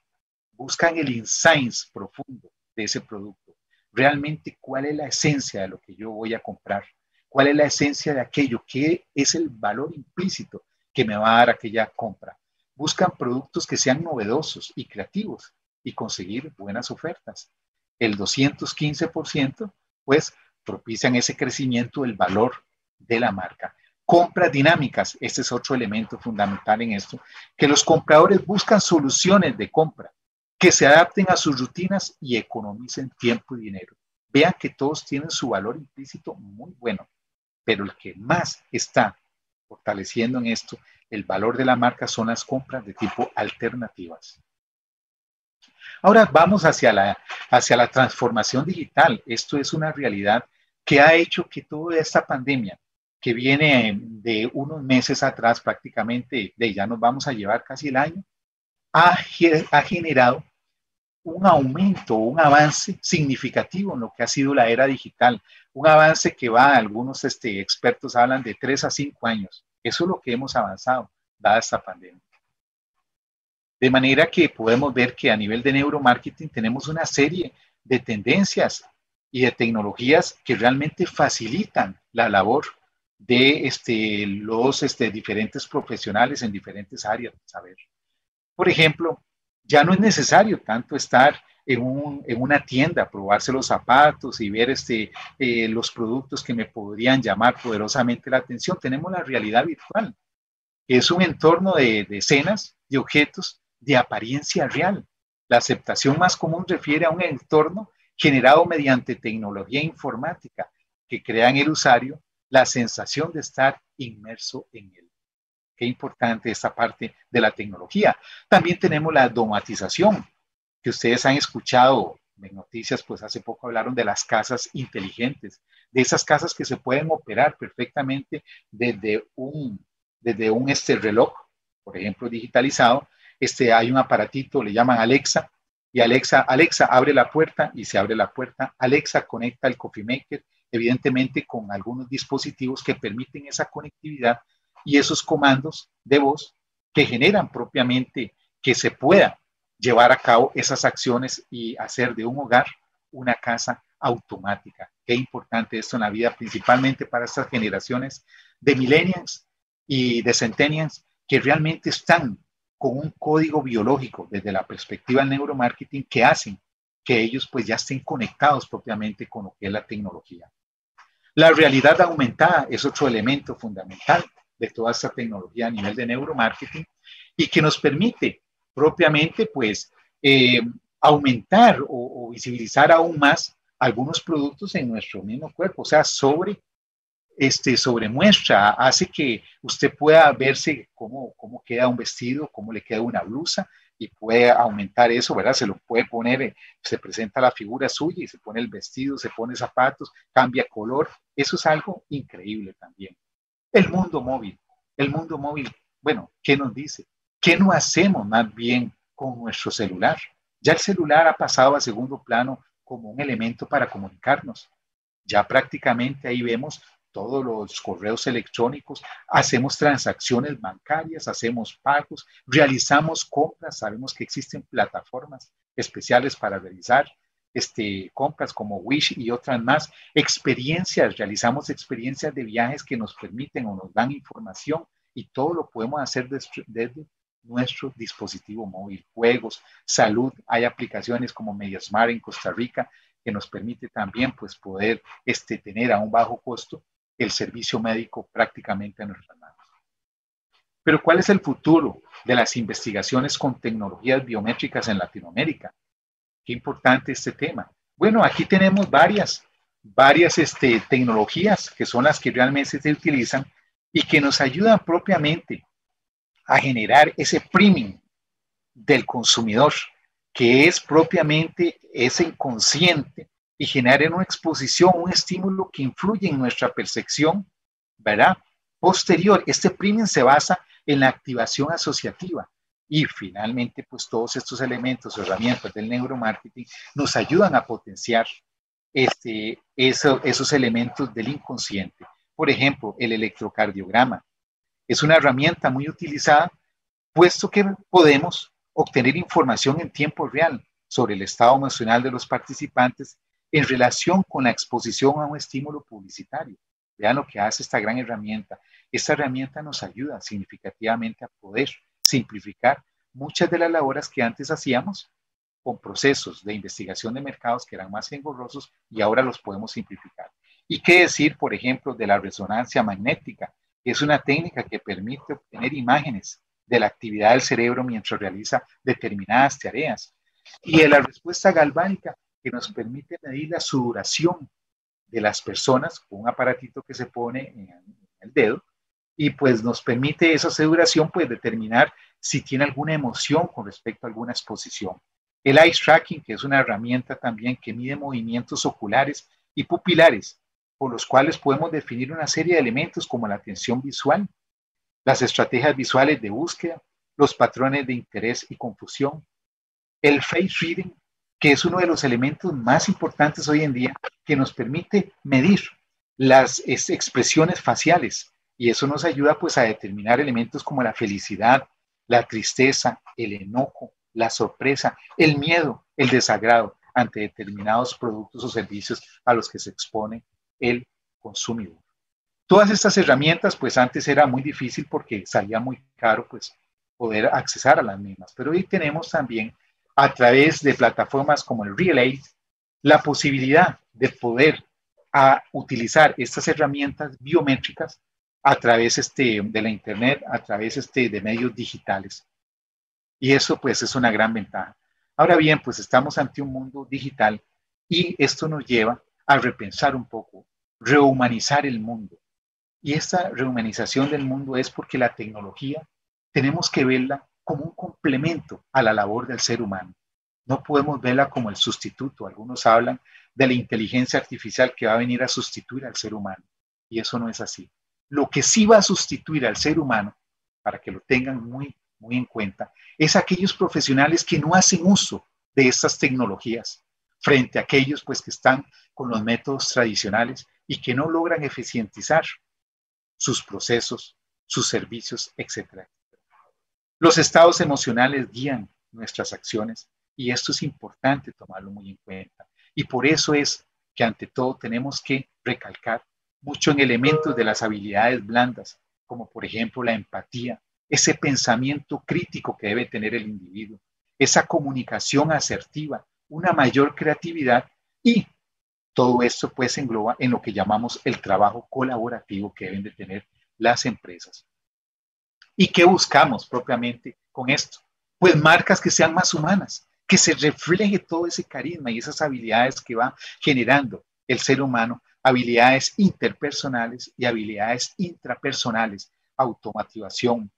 buscan el insights profundo de ese producto. Realmente, ¿cuál es la esencia de lo que yo voy a comprar? ¿Cuál es la esencia de aquello? ¿Qué es el valor implícito que me va a dar aquella compra? Buscan productos que sean novedosos y creativos y conseguir buenas ofertas. El 215%, pues, propician ese crecimiento del valor de la marca. Compras dinámicas, este es otro elemento fundamental en esto, que los compradores buscan soluciones de compra que se adapten a sus rutinas y economicen tiempo y dinero. Vean que todos tienen su valor implícito muy bueno, pero el que más está fortaleciendo en esto el valor de la marca son las compras de tipo alternativas. Ahora vamos hacia la, hacia la transformación digital. Esto es una realidad que ha hecho que toda esta pandemia que viene de unos meses atrás prácticamente, de ya nos vamos a llevar casi el año, ha, ha generado un aumento, un avance significativo en lo que ha sido la era digital, un avance que va, algunos este, expertos hablan de tres a cinco años. Eso es lo que hemos avanzado, dada esta pandemia. De manera que podemos ver que a nivel de neuromarketing tenemos una serie de tendencias y de tecnologías que realmente facilitan la labor de este, los este, diferentes profesionales en diferentes áreas. Por ejemplo, ya no es necesario tanto estar en, una tienda, probarse los zapatos y ver este, eh, los productos que me podrían llamar poderosamente la atención. Tenemos la realidad virtual, que es un entorno de, de escenas, de objetos de apariencia real. La aceptación más común refiere a un entorno generado mediante tecnología informática que crea en el usuario la sensación de estar inmerso en él. Qué importante esta parte de la tecnología. También tenemos la automatización, que ustedes han escuchado en noticias, pues hace poco hablaron de las casas inteligentes, de esas casas que se pueden operar perfectamente desde un, desde un este reloj, por ejemplo, digitalizado. Este, hay un aparatito, le llaman Alexa, y Alexa, Alexa abre la puerta y se abre la puerta. Alexa conecta el coffee maker, evidentemente con algunos dispositivos que permiten esa conectividad y esos comandos de voz que generan propiamente que se pueda llevar a cabo esas acciones y hacer de un hogar una casa automática. Qué importante esto en la vida, principalmente para estas generaciones de millennials y de centennials que realmente están con un código biológico desde la perspectiva del neuromarketing que hacen que ellos pues ya estén conectados propiamente con lo que es la tecnología. La realidad aumentada es otro elemento fundamental de toda esta tecnología a nivel de neuromarketing y que nos permite propiamente pues eh, aumentar o, visibilizar aún más algunos productos en nuestro mismo cuerpo, o sea, sobre, este, sobre muestra, hace que usted pueda verse cómo, cómo queda un vestido, cómo le queda una blusa y puede aumentar eso, ¿verdad? Se lo puede poner, eh, se presenta la figura suya y se pone el vestido, se pone zapatos, cambia color, eso es algo increíble también. El mundo móvil. El mundo móvil, bueno, ¿qué nos dice? ¿Qué no hacemos más bien con nuestro celular? Ya el celular ha pasado a segundo plano como un elemento para comunicarnos. Ya prácticamente ahí vemos todos los correos electrónicos, hacemos transacciones bancarias, hacemos pagos, realizamos compras, sabemos que existen plataformas especiales para realizar este, compras como Wish y otras más, experiencias, realizamos experiencias de viajes que nos permiten o nos dan información y todo lo podemos hacer desde, nuestro dispositivo móvil, juegos, salud, hay aplicaciones como Mediasmart en Costa Rica que nos permite también pues poder este, tener a un bajo costo el servicio médico prácticamente en nuestras manos. Pero ¿cuál es el futuro de las investigaciones con tecnologías biométricas en Latinoamérica? Qué importante este tema. Bueno, aquí tenemos varias, varias este, tecnologías que son las que realmente se utilizan y que nos ayudan propiamente a generar ese premium del consumidor, que es propiamente ese inconsciente y generar una exposición, un estímulo que influye en nuestra percepción, ¿verdad? Posterior, este premium se basa en la activación asociativa, Y finalmente, pues todos estos elementos herramientas del neuromarketing nos ayudan a potenciar este, esos elementos del inconsciente. Por ejemplo, el electrocardiograma. Es una herramienta muy utilizada, puesto que podemos obtener información en tiempo real sobre el estado emocional de los participantes en relación con la exposición a un estímulo publicitario. Vean lo que hace esta gran herramienta. Esta herramienta nos ayuda significativamente a poder simplificar muchas de las labores que antes hacíamos con procesos de investigación de mercados que eran más engorrosos y ahora los podemos simplificar. ¿Y qué decir, por ejemplo, de la resonancia magnética? Es una técnica que permite obtener imágenes de la actividad del cerebro mientras realiza determinadas tareas. Y de la respuesta galvánica, que nos permite medir la sudoración de las personas con un aparatito que se pone en el dedo y pues nos permite esa sudoración pues determinar si tiene alguna emoción con respecto a alguna exposición. El eye tracking, que es una herramienta también que mide movimientos oculares y pupilares, por los cuales podemos definir una serie de elementos como la atención visual, las estrategias visuales de búsqueda, los patrones de interés y confusión, el face reading, que es uno de los elementos más importantes hoy en día, que nos permite medir las expresiones faciales y eso nos ayuda pues a determinar elementos como la felicidad, la tristeza, el enojo, la sorpresa, el miedo, el desagrado ante determinados productos o servicios a los que se expone el consumidor. Todas estas herramientas, pues antes era muy difícil porque salía muy caro, pues poder accesar a las mismas, pero hoy tenemos también a través de plataformas como el Relay la posibilidad de poder utilizar estas herramientas biométricas a través este, de la Internet, a través este, de medios digitales. Y eso pues es una gran ventaja. Ahora bien, pues estamos ante un mundo digital y esto nos lleva a repensar un poco, rehumanizar el mundo. Y esta rehumanización del mundo es porque la tecnología tenemos que verla como un complemento a la labor del ser humano. No podemos verla como el sustituto. Algunos hablan de la inteligencia artificial que va a venir a sustituir al ser humano. Y eso no es así. Lo que sí va a sustituir al ser humano, para que lo tengan muy muy en cuenta, es aquellos profesionales que no hacen uso de estas tecnologías frente a aquellos pues que están con los métodos tradicionales y que no logran eficientizar sus procesos, sus servicios, etc. Los estados emocionales guían nuestras acciones y esto es importante tomarlo muy en cuenta. Y por eso es que ante todo tenemos que recalcar mucho en elementos de las habilidades blandas, como por ejemplo la empatía, ese pensamiento crítico que debe tener el individuo, esa comunicación asertiva, una mayor creatividad y todo esto pues engloba en lo que llamamos el trabajo colaborativo que deben de tener las empresas. ¿Y qué buscamos propiamente con esto? Pues marcas que sean más humanas, que se refleje todo ese carisma y esas habilidades que va generando el ser humano, habilidades interpersonales y habilidades intrapersonales, automatización,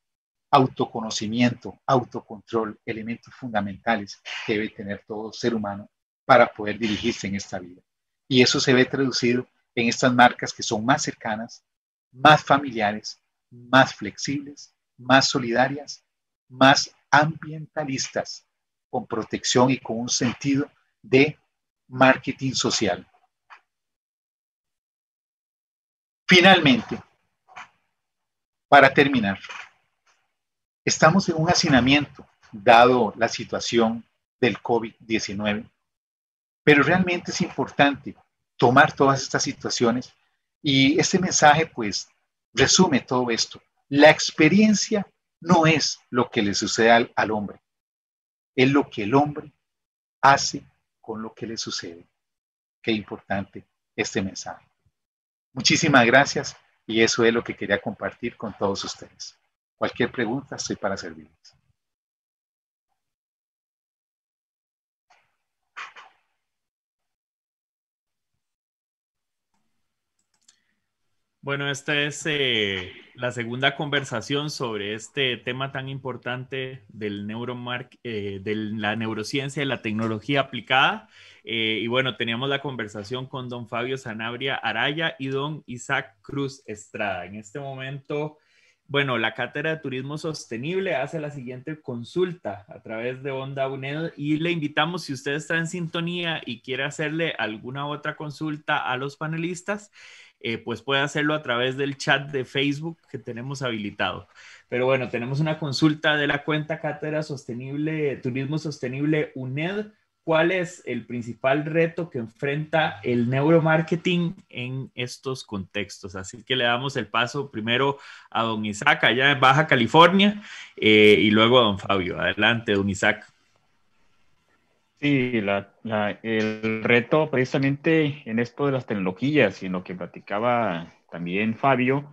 autoconocimiento, autocontrol, elementos fundamentales que debe tener todo ser humano para poder dirigirse en esta vida. Y eso se ve traducido en estas marcas que son más cercanas, más familiares, más flexibles, más solidarias, más ambientalistas, con protección y con un sentido de marketing social. Finalmente, para terminar, Estamos en un hacinamiento, dado la situación del COVID-19, pero realmente es importante tomar todas estas situaciones y este mensaje pues resume todo esto. La experiencia no es lo que le sucede al, hombre, es lo que el hombre hace con lo que le sucede. Qué importante este mensaje. Muchísimas gracias y eso es lo que quería compartir con todos ustedes. Cualquier pregunta, estoy para servirles. Bueno, esta es eh, la segunda conversación sobre este tema tan importante del neuromark, eh, de la neurociencia y la tecnología aplicada. Eh, y bueno, teníamos la conversación con don Fabio Sanabria Araya y don Isaac Cruz Estrada. En este momento bueno, la Cátedra de Turismo Sostenible hace la siguiente consulta a través de Onda UNED y le invitamos, si usted está en sintonía y quiere hacerle alguna otra consulta a los panelistas, eh, pues puede hacerlo a través del chat de Facebook que tenemos habilitado. Pero bueno, tenemos una consulta de la cuenta Cátedra Sostenible, Turismo Sostenible UNED ¿Cuál es el principal reto que enfrenta el neuromarketing en estos contextos? Así que le damos el paso primero a don Isaac allá en Baja California eh, y luego a don Fabio. Adelante, don Isaac. Sí, el reto precisamente en esto de las tecnologías y en lo que platicaba también Fabio,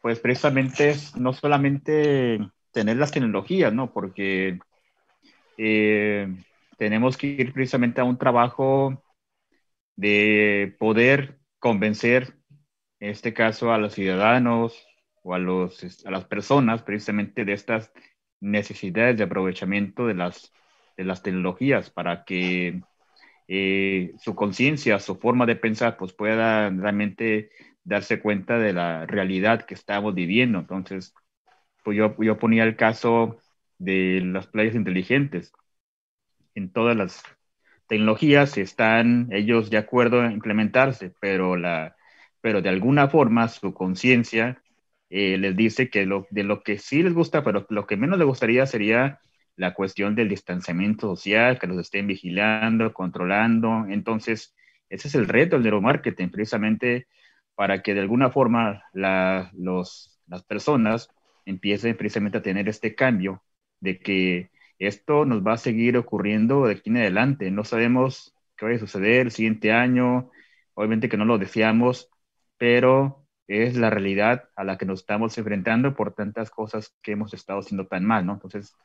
pues precisamente es no solamente tener las tecnologías, ¿no? Porque eh, tenemos que ir precisamente a un trabajo de poder convencer, en este caso, a los ciudadanos o a, los, a las personas precisamente de estas necesidades de aprovechamiento de las, de las tecnologías para que eh, su conciencia, su forma de pensar, pues pueda realmente darse cuenta de la realidad que estamos viviendo. Entonces, pues yo, yo ponía el caso de las playas inteligentes en todas las tecnologías están ellos de acuerdo en implementarse, pero, la, pero de alguna forma su conciencia eh, les dice que lo, de lo que sí les gusta, pero lo que menos les gustaría sería la cuestión del distanciamiento social, que los estén vigilando, controlando. Entonces, ese es el reto del neuromarketing, precisamente para que de alguna forma la, los, las personas empiecen precisamente a tener este cambio de que esto nos va a seguir ocurriendo de aquí en adelante. No sabemos qué va a suceder el siguiente año, obviamente que no lo deseamos, pero es la realidad a la que nos estamos enfrentando por tantas cosas que hemos estado haciendo tan mal, ¿no? Entonces,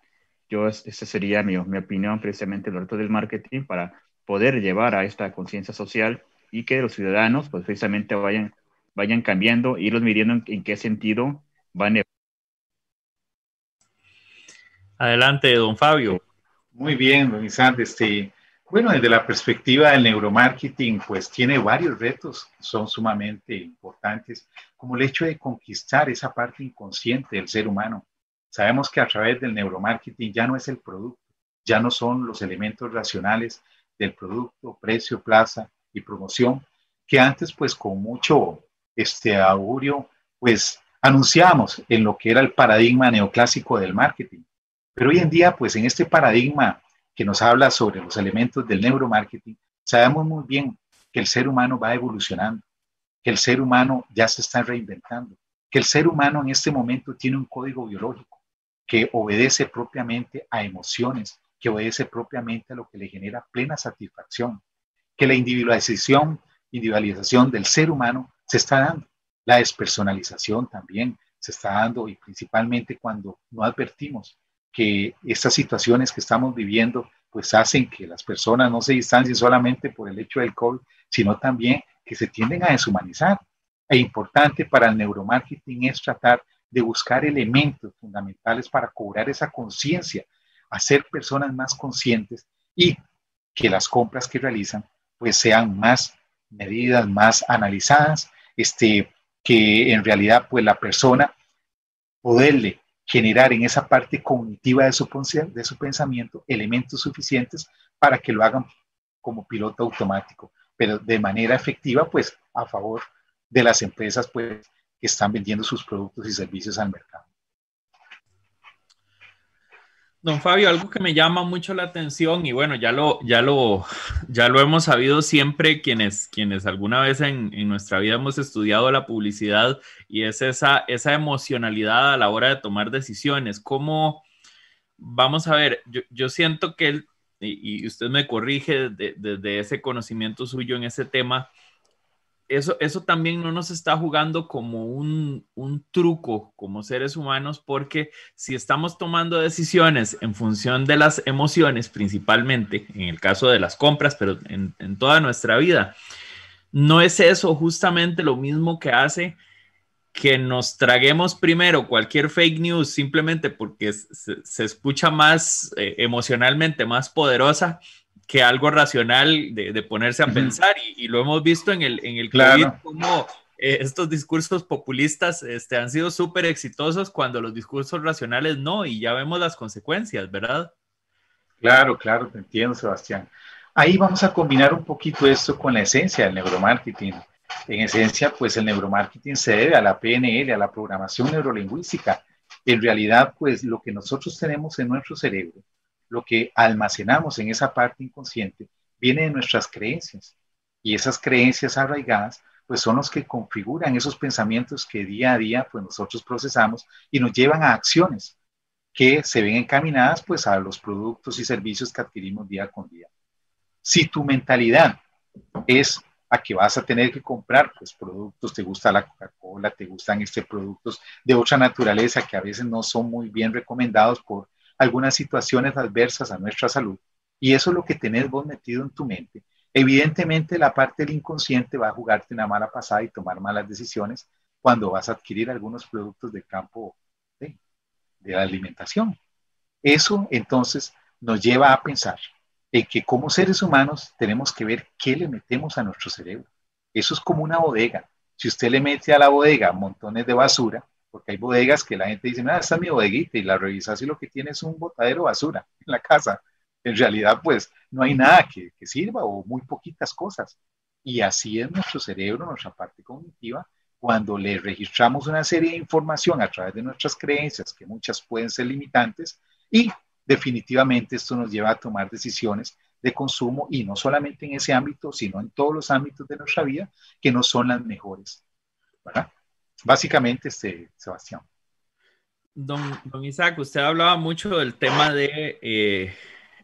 yo, esa sería mi, mi opinión precisamente el reto del marketing para poder llevar a esta conciencia social y que los ciudadanos, pues precisamente vayan, vayan cambiando, irlos midiendo en, en qué sentido van Adelante, don Fabio. Muy bien, don Isaac. Este, bueno, desde la perspectiva del neuromarketing, pues tiene varios retos que son sumamente importantes, como el hecho de conquistar esa parte inconsciente del ser humano. Sabemos que a través del neuromarketing ya no es el producto, ya no son los elementos racionales del producto, precio, plaza y promoción, que antes pues con mucho este augurio pues anunciamos en lo que era el paradigma neoclásico del marketing. Pero hoy en día, pues en este paradigma que nos habla sobre los elementos del neuromarketing, sabemos muy bien que el ser humano va evolucionando, que el ser humano ya se está reinventando, que el ser humano en este momento tiene un código biológico que obedece propiamente a emociones, que obedece propiamente a lo que le genera plena satisfacción, que la individualización, del ser humano se está dando, la despersonalización también se está dando y principalmente cuando no advertimos que estas situaciones que estamos viviendo pues hacen que las personas no se distancien solamente por el hecho del COVID, sino también que se tienden a deshumanizar. E importante para el neuromarketing es tratar de buscar elementos fundamentales para cobrar esa conciencia, hacer personas más conscientes y que las compras que realizan pues sean más medidas, más analizadas, este, que en realidad pues la persona poderle generar en esa parte cognitiva de su, de su pensamiento elementos suficientes para que lo hagan como piloto automático, pero de manera efectiva, pues a favor de las empresas pues, están vendiendo sus productos y servicios al mercado. Don Fabio, algo que me llama mucho la atención y bueno, ya lo, ya lo, ya lo hemos sabido siempre quienes, quienes alguna vez en, nuestra vida hemos estudiado la publicidad y es esa, esa emocionalidad a la hora de tomar decisiones. ¿Cómo, vamos a ver, yo, yo siento que, él, y, usted me corrige desde de, de ese conocimiento suyo en ese tema, eso, eso también no nos está jugando como un, un, truco como seres humanos, porque si estamos tomando decisiones en función de las emociones, principalmente en el caso de las compras, pero en, en toda nuestra vida, no es eso justamente lo mismo que hace que nos traguemos primero cualquier fake news simplemente porque se, se escucha más eh, emocionalmente más poderosa que algo racional de, de ponerse a uh -huh. pensar y, y, lo hemos visto en el, en el claro. como eh, estos discursos populistas este, han sido súper exitosos cuando los discursos racionales no, y ya vemos las consecuencias, ¿verdad? Claro, claro, te entiendo, Sebastián. Ahí vamos a combinar un poquito esto con la esencia del neuromarketing. En esencia, pues el neuromarketing se debe a la PNL, a la programación neurolingüística. En realidad, pues lo que nosotros tenemos en nuestro cerebro, lo que almacenamos en esa parte inconsciente, viene de nuestras creencias. Y esas creencias arraigadas pues son los que configuran esos pensamientos que día a día pues nosotros procesamos y nos llevan a acciones que se ven encaminadas pues a los productos y servicios que adquirimos día con día. Si tu mentalidad es a que vas a tener que comprar pues productos, te gusta la Coca-Cola, te gustan este productos de otra naturaleza que a veces no son muy bien recomendados por algunas situaciones adversas a nuestra salud, y eso es lo que tenés vos metido en tu mente, Evidentemente, la parte del inconsciente va a jugarte una mala pasada y tomar malas decisiones cuando vas a adquirir algunos productos del campo de, la alimentación. Eso entonces nos lleva a pensar en que como seres humanos tenemos que ver qué le metemos a nuestro cerebro. Eso es como una bodega. Si usted le mete a la bodega montones de basura, porque hay bodegas que la gente dice, nada, esta es mi bodeguita, y la revisas y lo que tiene es un botadero de basura en la casa en realidad pues no hay nada que, sirva o muy poquitas cosas. Y así es nuestro cerebro, nuestra parte cognitiva, cuando le registramos una serie de información a través de nuestras creencias, que muchas pueden ser limitantes, y definitivamente esto nos lleva a tomar decisiones de consumo y no solamente en ese ámbito, sino en todos los ámbitos de nuestra vida que no son las mejores. ¿verdad? Básicamente, este, Sebastián. Don, don Isaac, usted hablaba mucho del tema de eh,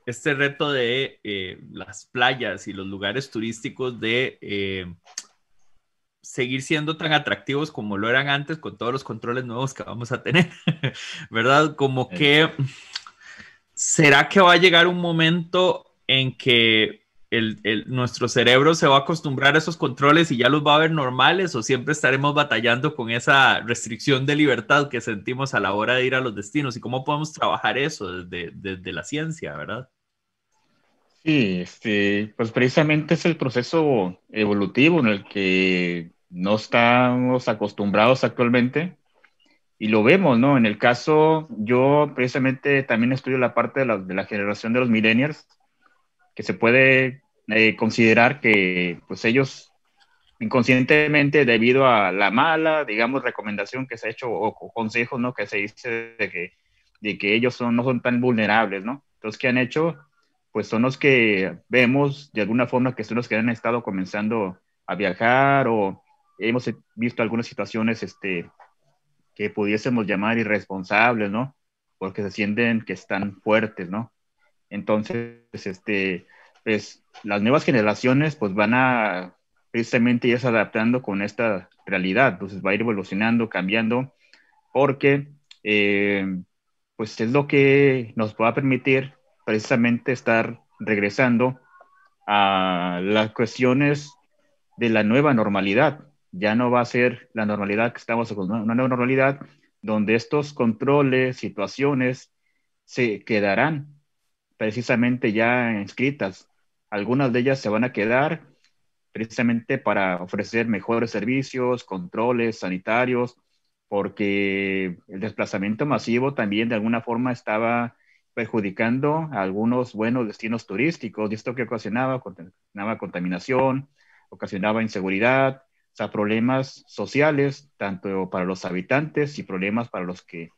este reto de eh, las playas y los lugares turísticos de eh, seguir siendo tan atractivos como lo eran antes con todos los controles nuevos que vamos a tener, ¿verdad? Como que, ¿será que va a llegar un momento en que el, nuestro cerebro se va a acostumbrar a esos controles y ya los va a ver normales o siempre estaremos batallando con esa restricción de libertad que sentimos a la hora de ir a los destinos y cómo podemos trabajar eso desde, desde la ciencia, ¿verdad? Sí, este, pues precisamente es el proceso evolutivo en el que no estamos acostumbrados actualmente y lo vemos, ¿no? En el caso, yo precisamente también estudio la parte de la, de la generación de los millennials, que se puede eh, considerar que pues ellos inconscientemente debido a la mala, digamos, recomendación que se ha hecho o, consejos, ¿no? Que se dice de que, de que ellos son, no son tan vulnerables, ¿no? Entonces, ¿qué han hecho? pues son los que vemos de alguna forma que son los que han estado comenzando a viajar o hemos visto algunas situaciones este, que pudiésemos llamar irresponsables, ¿no? Porque se sienten que están fuertes, ¿no? Entonces, este, pues las nuevas generaciones pues van a precisamente irse adaptando con esta realidad, entonces va a ir evolucionando, cambiando, porque eh, pues es lo que nos va a permitir precisamente estar regresando a las cuestiones de la nueva normalidad. Ya no va a ser la normalidad que estamos acostumbrados, una nueva normalidad donde estos controles, situaciones se quedarán precisamente ya inscritas. Algunas de ellas se van a quedar precisamente para ofrecer mejores servicios, controles sanitarios, porque el desplazamiento masivo también de alguna forma estaba perjudicando a algunos buenos destinos turísticos y esto que ocasionaba, ocasionaba contaminación, ocasionaba inseguridad, o sea, problemas sociales, tanto para los habitantes y problemas para los que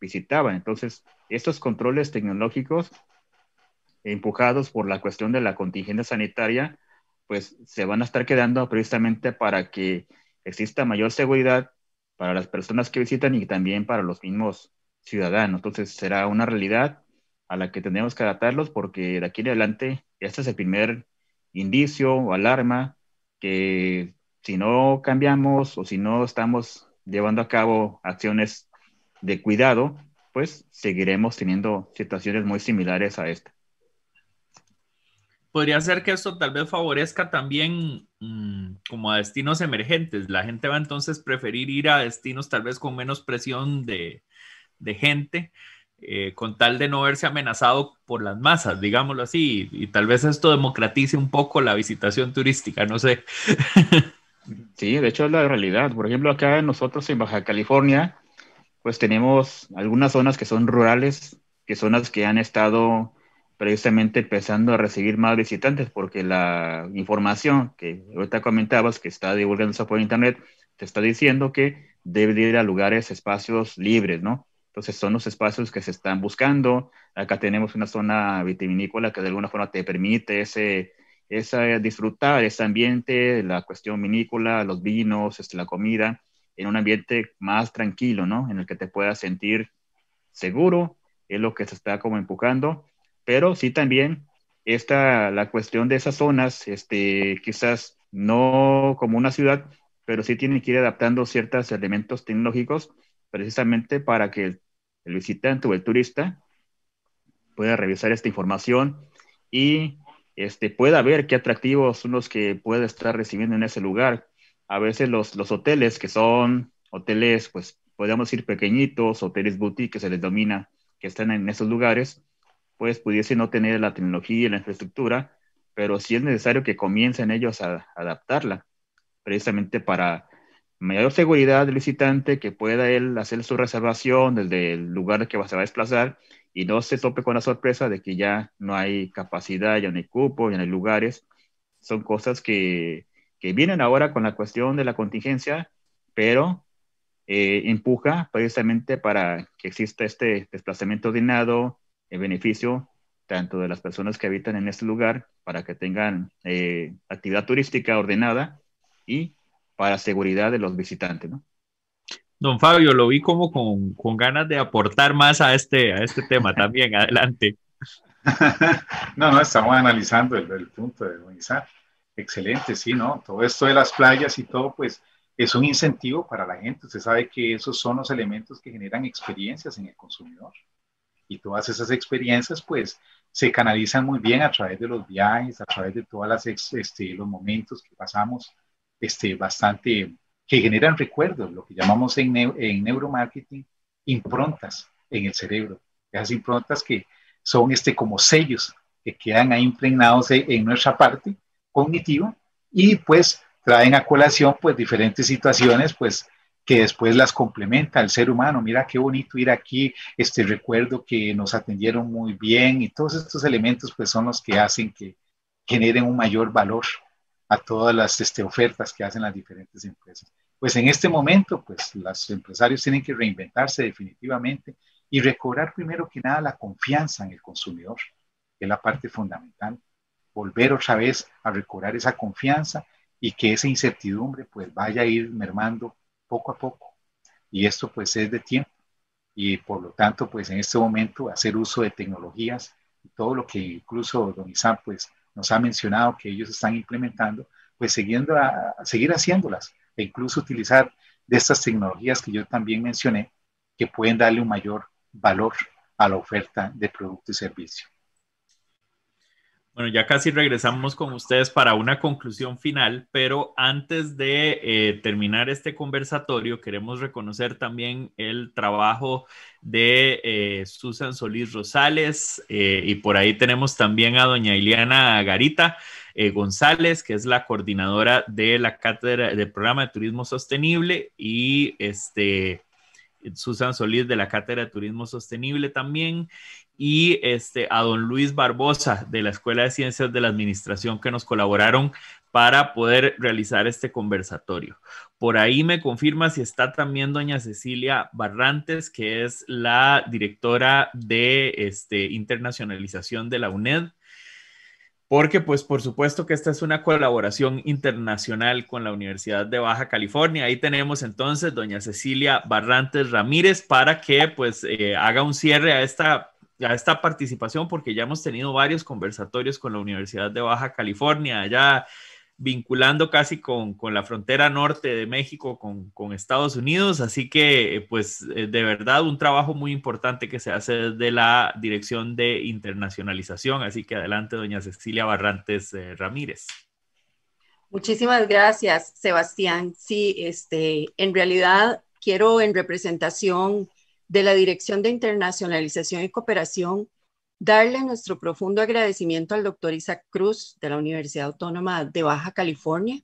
visitaban. Entonces, estos controles tecnológicos empujados por la cuestión de la contingencia sanitaria, pues se van a estar quedando precisamente para que exista mayor seguridad para las personas que visitan y también para los mismos ciudadanos. Entonces será una realidad a la que tenemos que adaptarlos porque de aquí en adelante este es el primer indicio o alarma que si no cambiamos o si no estamos llevando a cabo acciones de cuidado, pues seguiremos teniendo situaciones muy similares a esta. Podría ser que esto tal vez favorezca también mm, como a destinos emergentes. La gente va entonces preferir ir a destinos tal vez con menos presión de, de gente eh, con tal de no verse amenazado por las masas, digámoslo así, y, tal vez esto democratice un poco la visitación turística, no sé. Sí, de hecho es la realidad. Por ejemplo, acá nosotros en Baja California, pues tenemos algunas zonas que son rurales, que son las que han estado precisamente empezando a recibir más visitantes, porque la información que ahorita comentabas, que está divulgándose por internet, te está diciendo que debe ir a lugares, espacios libres, ¿no? Entonces son los espacios que se están buscando. Acá tenemos una zona vitivinícola que de alguna forma te permite ese, esa, disfrutar ese ambiente, la cuestión vinícola, los vinos, este, la comida, en un ambiente más tranquilo, ¿no? En el que te puedas sentir seguro, es lo que se está como empujando, pero sí también esta, la cuestión de esas zonas, este, quizás no como una ciudad, pero sí tienen que ir adaptando ciertos elementos tecnológicos precisamente para que el, visitante o el turista pueda revisar esta información y este, pueda ver qué atractivos son los que puede estar recibiendo en ese lugar. A veces los, los hoteles que son hoteles, pues podríamos decir pequeñitos, hoteles boutique que se les domina, que están en esos lugares, pues pudiese no tener la tecnología y la infraestructura, pero sí es necesario que comiencen ellos a, adaptarla, precisamente para mayor seguridad del visitante, que pueda él hacer su reservación desde el lugar que se va a desplazar y no se tope con la sorpresa de que ya no hay capacidad, ya no hay cupo, ya no hay lugares. Son cosas que, que vienen ahora con la cuestión de la contingencia, pero eh, empuja precisamente para que exista este desplazamiento ordenado en beneficio tanto de las personas que habitan en este lugar para que tengan eh, actividad turística ordenada y para seguridad de los visitantes, ¿no? Don Fabio, lo vi como con, con ganas de aportar más a este, a este tema también. Adelante. no, no, estamos analizando el, punto de Don Excelente, sí, ¿no? Todo esto de las playas y todo, pues es un incentivo para la gente. Usted sabe que esos son los elementos que generan experiencias en el consumidor. Y todas esas experiencias, pues, se canalizan muy bien a través de los viajes, a través de todos este, los momentos que pasamos este, bastante que generan recuerdos, lo que llamamos en, en neuromarketing improntas en el cerebro. Esas improntas que son este, como sellos que quedan ahí impregnados en nuestra parte cognitiva y pues traen a colación pues diferentes situaciones pues que después las complementa el ser humano. Mira qué bonito ir aquí, este recuerdo que nos atendieron muy bien y todos estos elementos pues son los que hacen que generen un mayor valor a todas las este, ofertas que hacen las diferentes empresas. Pues en este momento, pues los empresarios tienen que reinventarse definitivamente y recobrar primero que nada la confianza en el consumidor, que es la parte fundamental. Volver otra vez a recobrar esa confianza y que esa incertidumbre pues vaya a ir mermando poco a poco. Y esto pues es de tiempo. Y por lo tanto, pues en este momento hacer uso de tecnologías y todo lo que incluso don Isam pues nos ha mencionado que ellos están implementando, pues siguiendo a, seguir haciéndolas e incluso utilizar de estas tecnologías que yo también mencioné, que pueden darle un mayor valor a la oferta de producto y servicio. Bueno, ya casi regresamos con ustedes para una conclusión final, pero antes de eh, terminar este conversatorio, queremos reconocer también el trabajo de eh, Susan Solís Rosales eh, y por ahí tenemos también a doña Ileana Garita González, que es la coordinadora de la cátedra del programa de turismo sostenible y este Susan Solís de la cátedra de turismo sostenible también y este, a don Luis Barbosa de la Escuela de Ciencias de la Administración que nos colaboraron para poder realizar este conversatorio. Por ahí me confirma si está también doña Cecilia Barrantes, que es la directora de este, internacionalización de la UNED, porque pues por supuesto que esta es una colaboración internacional con la Universidad de Baja California. Ahí tenemos entonces doña Cecilia Barrantes Ramírez para que pues eh, haga un cierre a esta a esta participación porque ya hemos tenido varios conversatorios con la Universidad de Baja California, ya vinculando casi con, la frontera norte de México con, Estados Unidos. Así que, pues, eh, de verdad, un trabajo muy importante que se hace desde la Dirección de Internacionalización. Así que adelante, doña Cecilia Barrantes eh, Ramírez. Muchísimas gracias, Sebastián. Sí, este, en realidad quiero en representación de la Dirección de Internacionalización y Cooperación darle nuestro profundo agradecimiento al doctor Isaac Cruz de la Universidad Autónoma de Baja California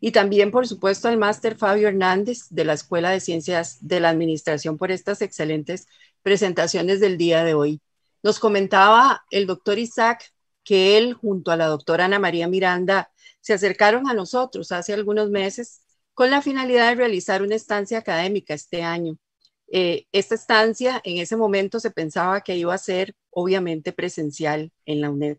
y también, por supuesto, al máster Fabio Hernández de la Escuela de Ciencias de la Administración por estas excelentes presentaciones del día de hoy. Nos comentaba el doctor Isaac que él, junto a la doctora Ana María Miranda, se acercaron a nosotros hace algunos meses con la finalidad de realizar una estancia académica este año eh, esta estancia en ese momento se pensaba que iba a ser obviamente presencial en la UNED.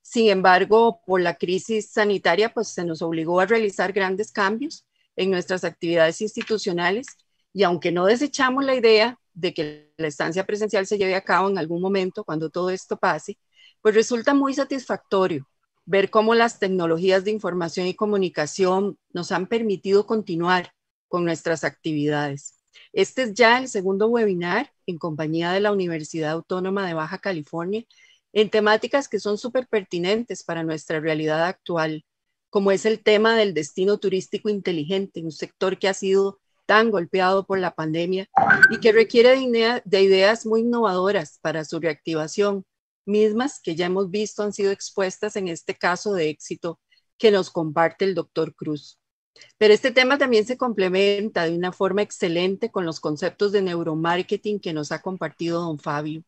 Sin embargo, por la crisis sanitaria, pues se nos obligó a realizar grandes cambios en nuestras actividades institucionales y aunque no desechamos la idea de que la estancia presencial se lleve a cabo en algún momento cuando todo esto pase, pues resulta muy satisfactorio ver cómo las tecnologías de información y comunicación nos han permitido continuar con nuestras actividades. Este es ya el segundo webinar en compañía de la Universidad Autónoma de Baja California en temáticas que son súper pertinentes para nuestra realidad actual, como es el tema del destino turístico inteligente, un sector que ha sido tan golpeado por la pandemia y que requiere de, de ideas muy innovadoras para su reactivación, mismas que ya hemos visto han sido expuestas en este caso de éxito que nos comparte el doctor Cruz. Pero este tema también se complementa de una forma excelente con los conceptos de neuromarketing que nos ha compartido don Fabio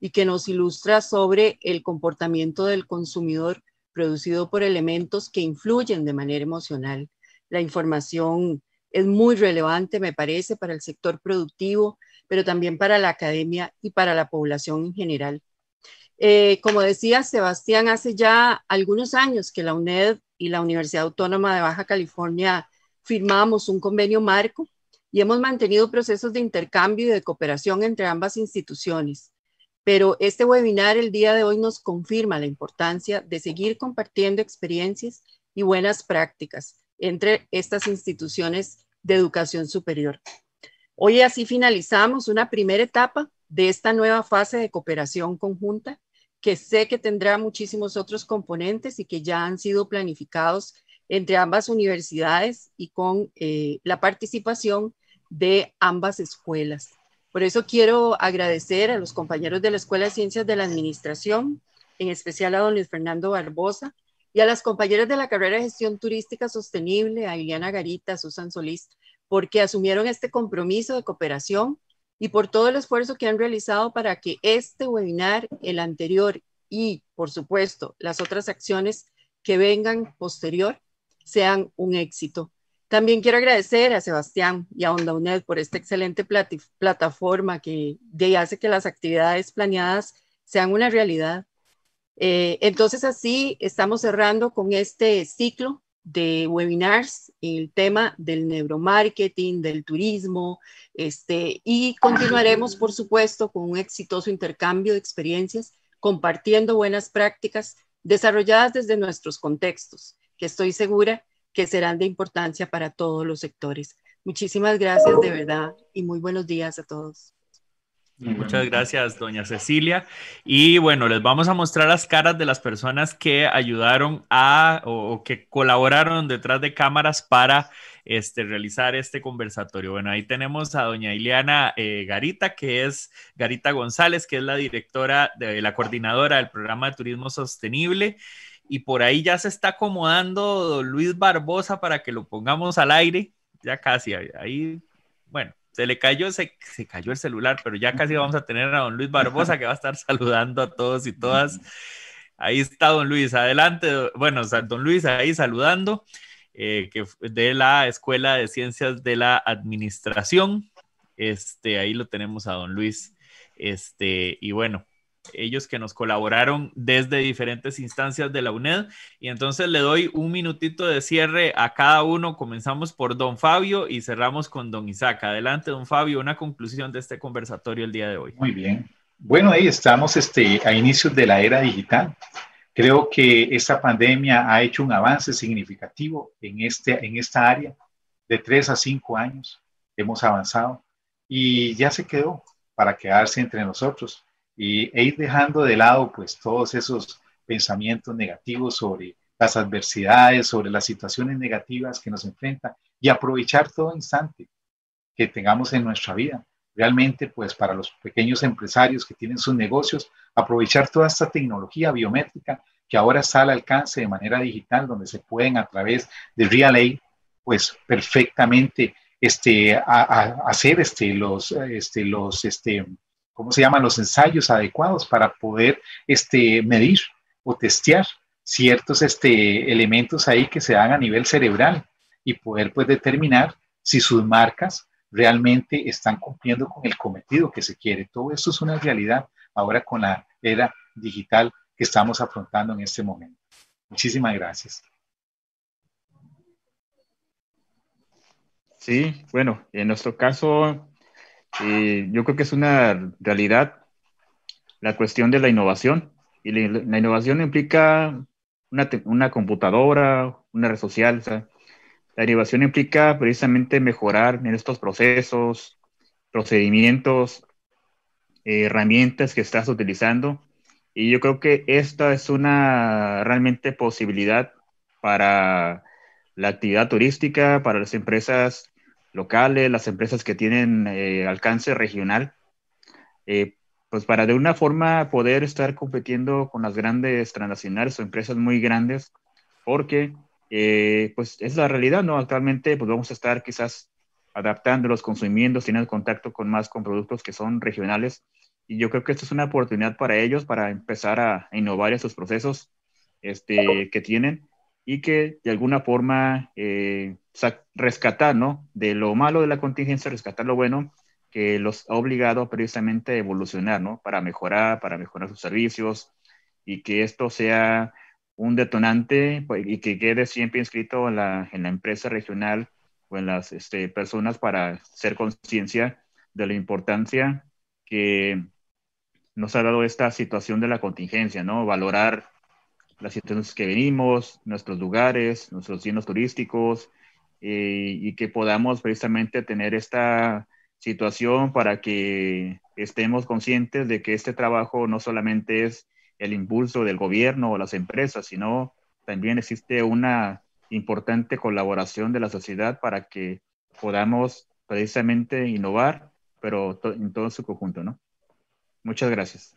y que nos ilustra sobre el comportamiento del consumidor producido por elementos que influyen de manera emocional. La información es muy relevante, me parece, para el sector productivo, pero también para la academia y para la población en general. Eh, como decía Sebastián, hace ya algunos años que la UNED y la Universidad Autónoma de Baja California firmamos un convenio marco y hemos mantenido procesos de intercambio y de cooperación entre ambas instituciones. Pero este webinar el día de hoy nos confirma la importancia de seguir compartiendo experiencias y buenas prácticas entre estas instituciones de educación superior. Hoy así finalizamos una primera etapa de esta nueva fase de cooperación conjunta que sé que tendrá muchísimos otros componentes y que ya han sido planificados entre ambas universidades y con eh, la participación de ambas escuelas. Por eso quiero agradecer a los compañeros de la Escuela de Ciencias de la Administración, en especial a don Luis Fernando Barbosa, y a las compañeras de la carrera de Gestión Turística Sostenible, a Iliana Garita, a Susan Solís, porque asumieron este compromiso de cooperación y por todo el esfuerzo que han realizado para que este webinar, el anterior y, por supuesto, las otras acciones que vengan posterior sean un éxito. También quiero agradecer a Sebastián y a Onda UNED por esta excelente plataforma que hace que las actividades planeadas sean una realidad. Eh, entonces, así estamos cerrando con este ciclo de webinars, el tema del neuromarketing, del turismo, este, y continuaremos, por supuesto, con un exitoso intercambio de experiencias, compartiendo buenas prácticas desarrolladas desde nuestros contextos, que estoy segura que serán de importancia para todos los sectores. Muchísimas gracias de verdad y muy buenos días a todos. Muchas gracias, doña Cecilia. Y bueno, les vamos a mostrar las caras de las personas que ayudaron a o, que colaboraron detrás de cámaras para este, realizar este conversatorio. Bueno, ahí tenemos a doña Ileana eh, Garita, que es Garita González, que es la directora de la coordinadora del programa de turismo sostenible. Y por ahí ya se está acomodando Luis Barbosa para que lo pongamos al aire. Ya casi, ahí, bueno se le cayó, se, se, cayó el celular, pero ya casi vamos a tener a don Luis Barbosa que va a estar saludando a todos y todas. Ahí está don Luis, adelante, bueno, don Luis ahí saludando, eh, que de la Escuela de Ciencias de la Administración. Este, ahí lo tenemos a don Luis. Este, y bueno, ellos que nos colaboraron desde diferentes instancias de la UNED. Y entonces le doy un minutito de cierre a cada uno. Comenzamos por don Fabio y cerramos con don Isaac. Adelante, don Fabio, una conclusión de este conversatorio el día de hoy. Muy bien. Bueno, ahí estamos este, a inicios de la era digital. Creo que esta pandemia ha hecho un avance significativo en, este, en esta área. De tres a cinco años hemos avanzado y ya se quedó para quedarse entre nosotros y, e ir dejando de lado pues todos esos pensamientos negativos sobre las adversidades, sobre las situaciones negativas que nos enfrentan y aprovechar todo instante que tengamos en nuestra vida. Realmente pues para los pequeños empresarios que tienen sus negocios, aprovechar toda esta tecnología biométrica que ahora está al alcance de manera digital, donde se pueden a través de Relay, pues perfectamente este, hacer este, los, este, los, este, ¿cómo se llaman? Los ensayos adecuados para poder este, medir o testear ciertos este, elementos ahí que se dan a nivel cerebral y poder pues determinar si sus marcas realmente están cumpliendo con el cometido que se quiere. Todo esto es una realidad ahora con la era digital que estamos afrontando en este momento. Muchísimas gracias. Sí, bueno, en nuestro caso, eh, yo creo que es una realidad la cuestión de la innovación. Y la, innovación implica una, una, computadora, una red social. O sea, la innovación implica precisamente mejorar en estos procesos, procedimientos, herramientas que estás utilizando. Y yo creo que esta es una realmente posibilidad para la actividad turística, para las empresas locales, las empresas que tienen eh, alcance regional, eh, pues para de una forma poder estar compitiendo con las grandes transnacionales o empresas muy grandes, porque eh, pues es la realidad, ¿no? Actualmente pues vamos a estar quizás adaptándolos, consumiendo, teniendo contacto con más con productos que son regionales. Y yo creo que esto es una oportunidad para ellos para empezar a, innovar esos procesos este, que tienen y que de alguna forma eh, rescatar, ¿no? De lo malo de la contingencia, rescatar lo bueno que los ha obligado precisamente a evolucionar, ¿no? Para mejorar, para mejorar sus servicios y que esto sea un detonante pues, y que quede siempre inscrito en la, en la empresa regional o en las este, personas para hacer conciencia de la importancia que nos ha dado esta situación de la contingencia, ¿no? Valorar las situaciones que venimos, nuestros lugares, nuestros destinos turísticos, eh, y que podamos precisamente tener esta situación para que estemos conscientes de que este trabajo no solamente es el impulso del gobierno o las empresas, sino también existe una importante colaboración de la sociedad para que podamos precisamente innovar, pero en todo su conjunto, ¿no? Muchas gracias.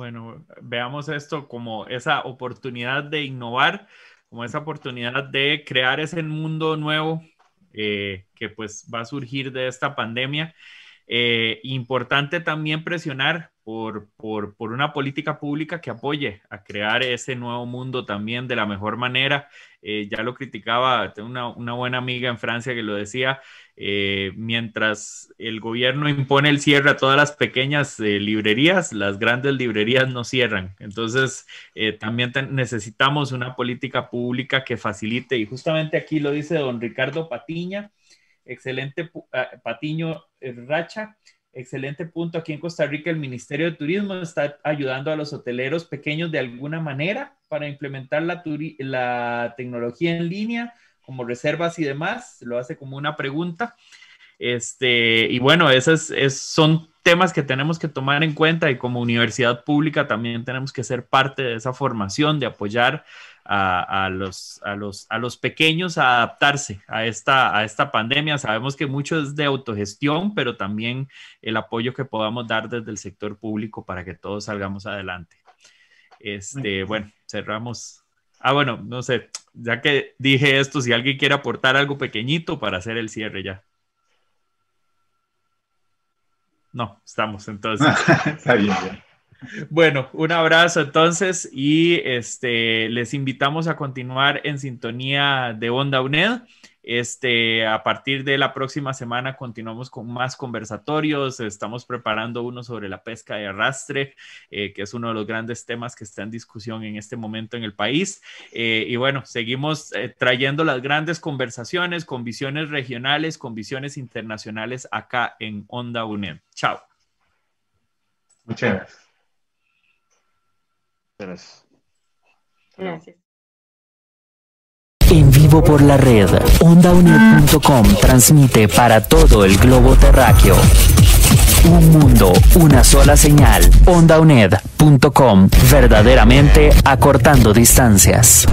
Bueno, veamos esto como esa oportunidad de innovar, como esa oportunidad de crear ese mundo nuevo eh, que pues va a surgir de esta pandemia. Eh, importante también presionar por, una política pública que apoye a crear ese nuevo mundo también de la mejor manera. Eh, ya lo criticaba, tengo una, buena amiga en Francia que lo decía, eh, mientras el gobierno impone el cierre a todas las pequeñas eh, librerías, las grandes librerías no cierran. Entonces, también necesitamos una política pública que facilite, y justamente aquí lo dice don Ricardo Patiña, excelente Patiño Racha Excelente punto. Aquí en Costa Rica el Ministerio de Turismo está ayudando a los hoteleros pequeños de alguna manera para implementar la, la tecnología en línea, como reservas y demás. Lo hace como una pregunta. Este, y bueno, esos son temas que tenemos que tomar en cuenta y como universidad pública también tenemos que ser parte de esa formación, de apoyar a, los, a, los, a los pequeños a adaptarse a esta, a esta pandemia. Sabemos que mucho es de autogestión, pero también el apoyo que podamos dar desde el sector público para que todos salgamos adelante. Este, bueno, cerramos. Ah, bueno, no sé, ya que dije esto, si alguien quiere aportar algo pequeñito para hacer el cierre ya. No, estamos entonces. Está bien, bien. Bueno, un abrazo entonces y este, les invitamos a continuar en sintonía de Onda UNED. Este, a partir de la próxima semana continuamos con más conversatorios. Estamos preparando uno sobre la pesca de arrastre, eh, que es uno de los grandes temas que está en discusión en este momento en el país. Eh, y bueno, seguimos eh, trayendo las grandes conversaciones con visiones regionales, con visiones internacionales acá en Onda UNED. Chao. Muchas gracias. Gracias. Vivo por la red, ondaunet.com transmite para todo el globo terráqueo. Un mundo, una sola señal. Ondauned.com, verdaderamente acortando distancias.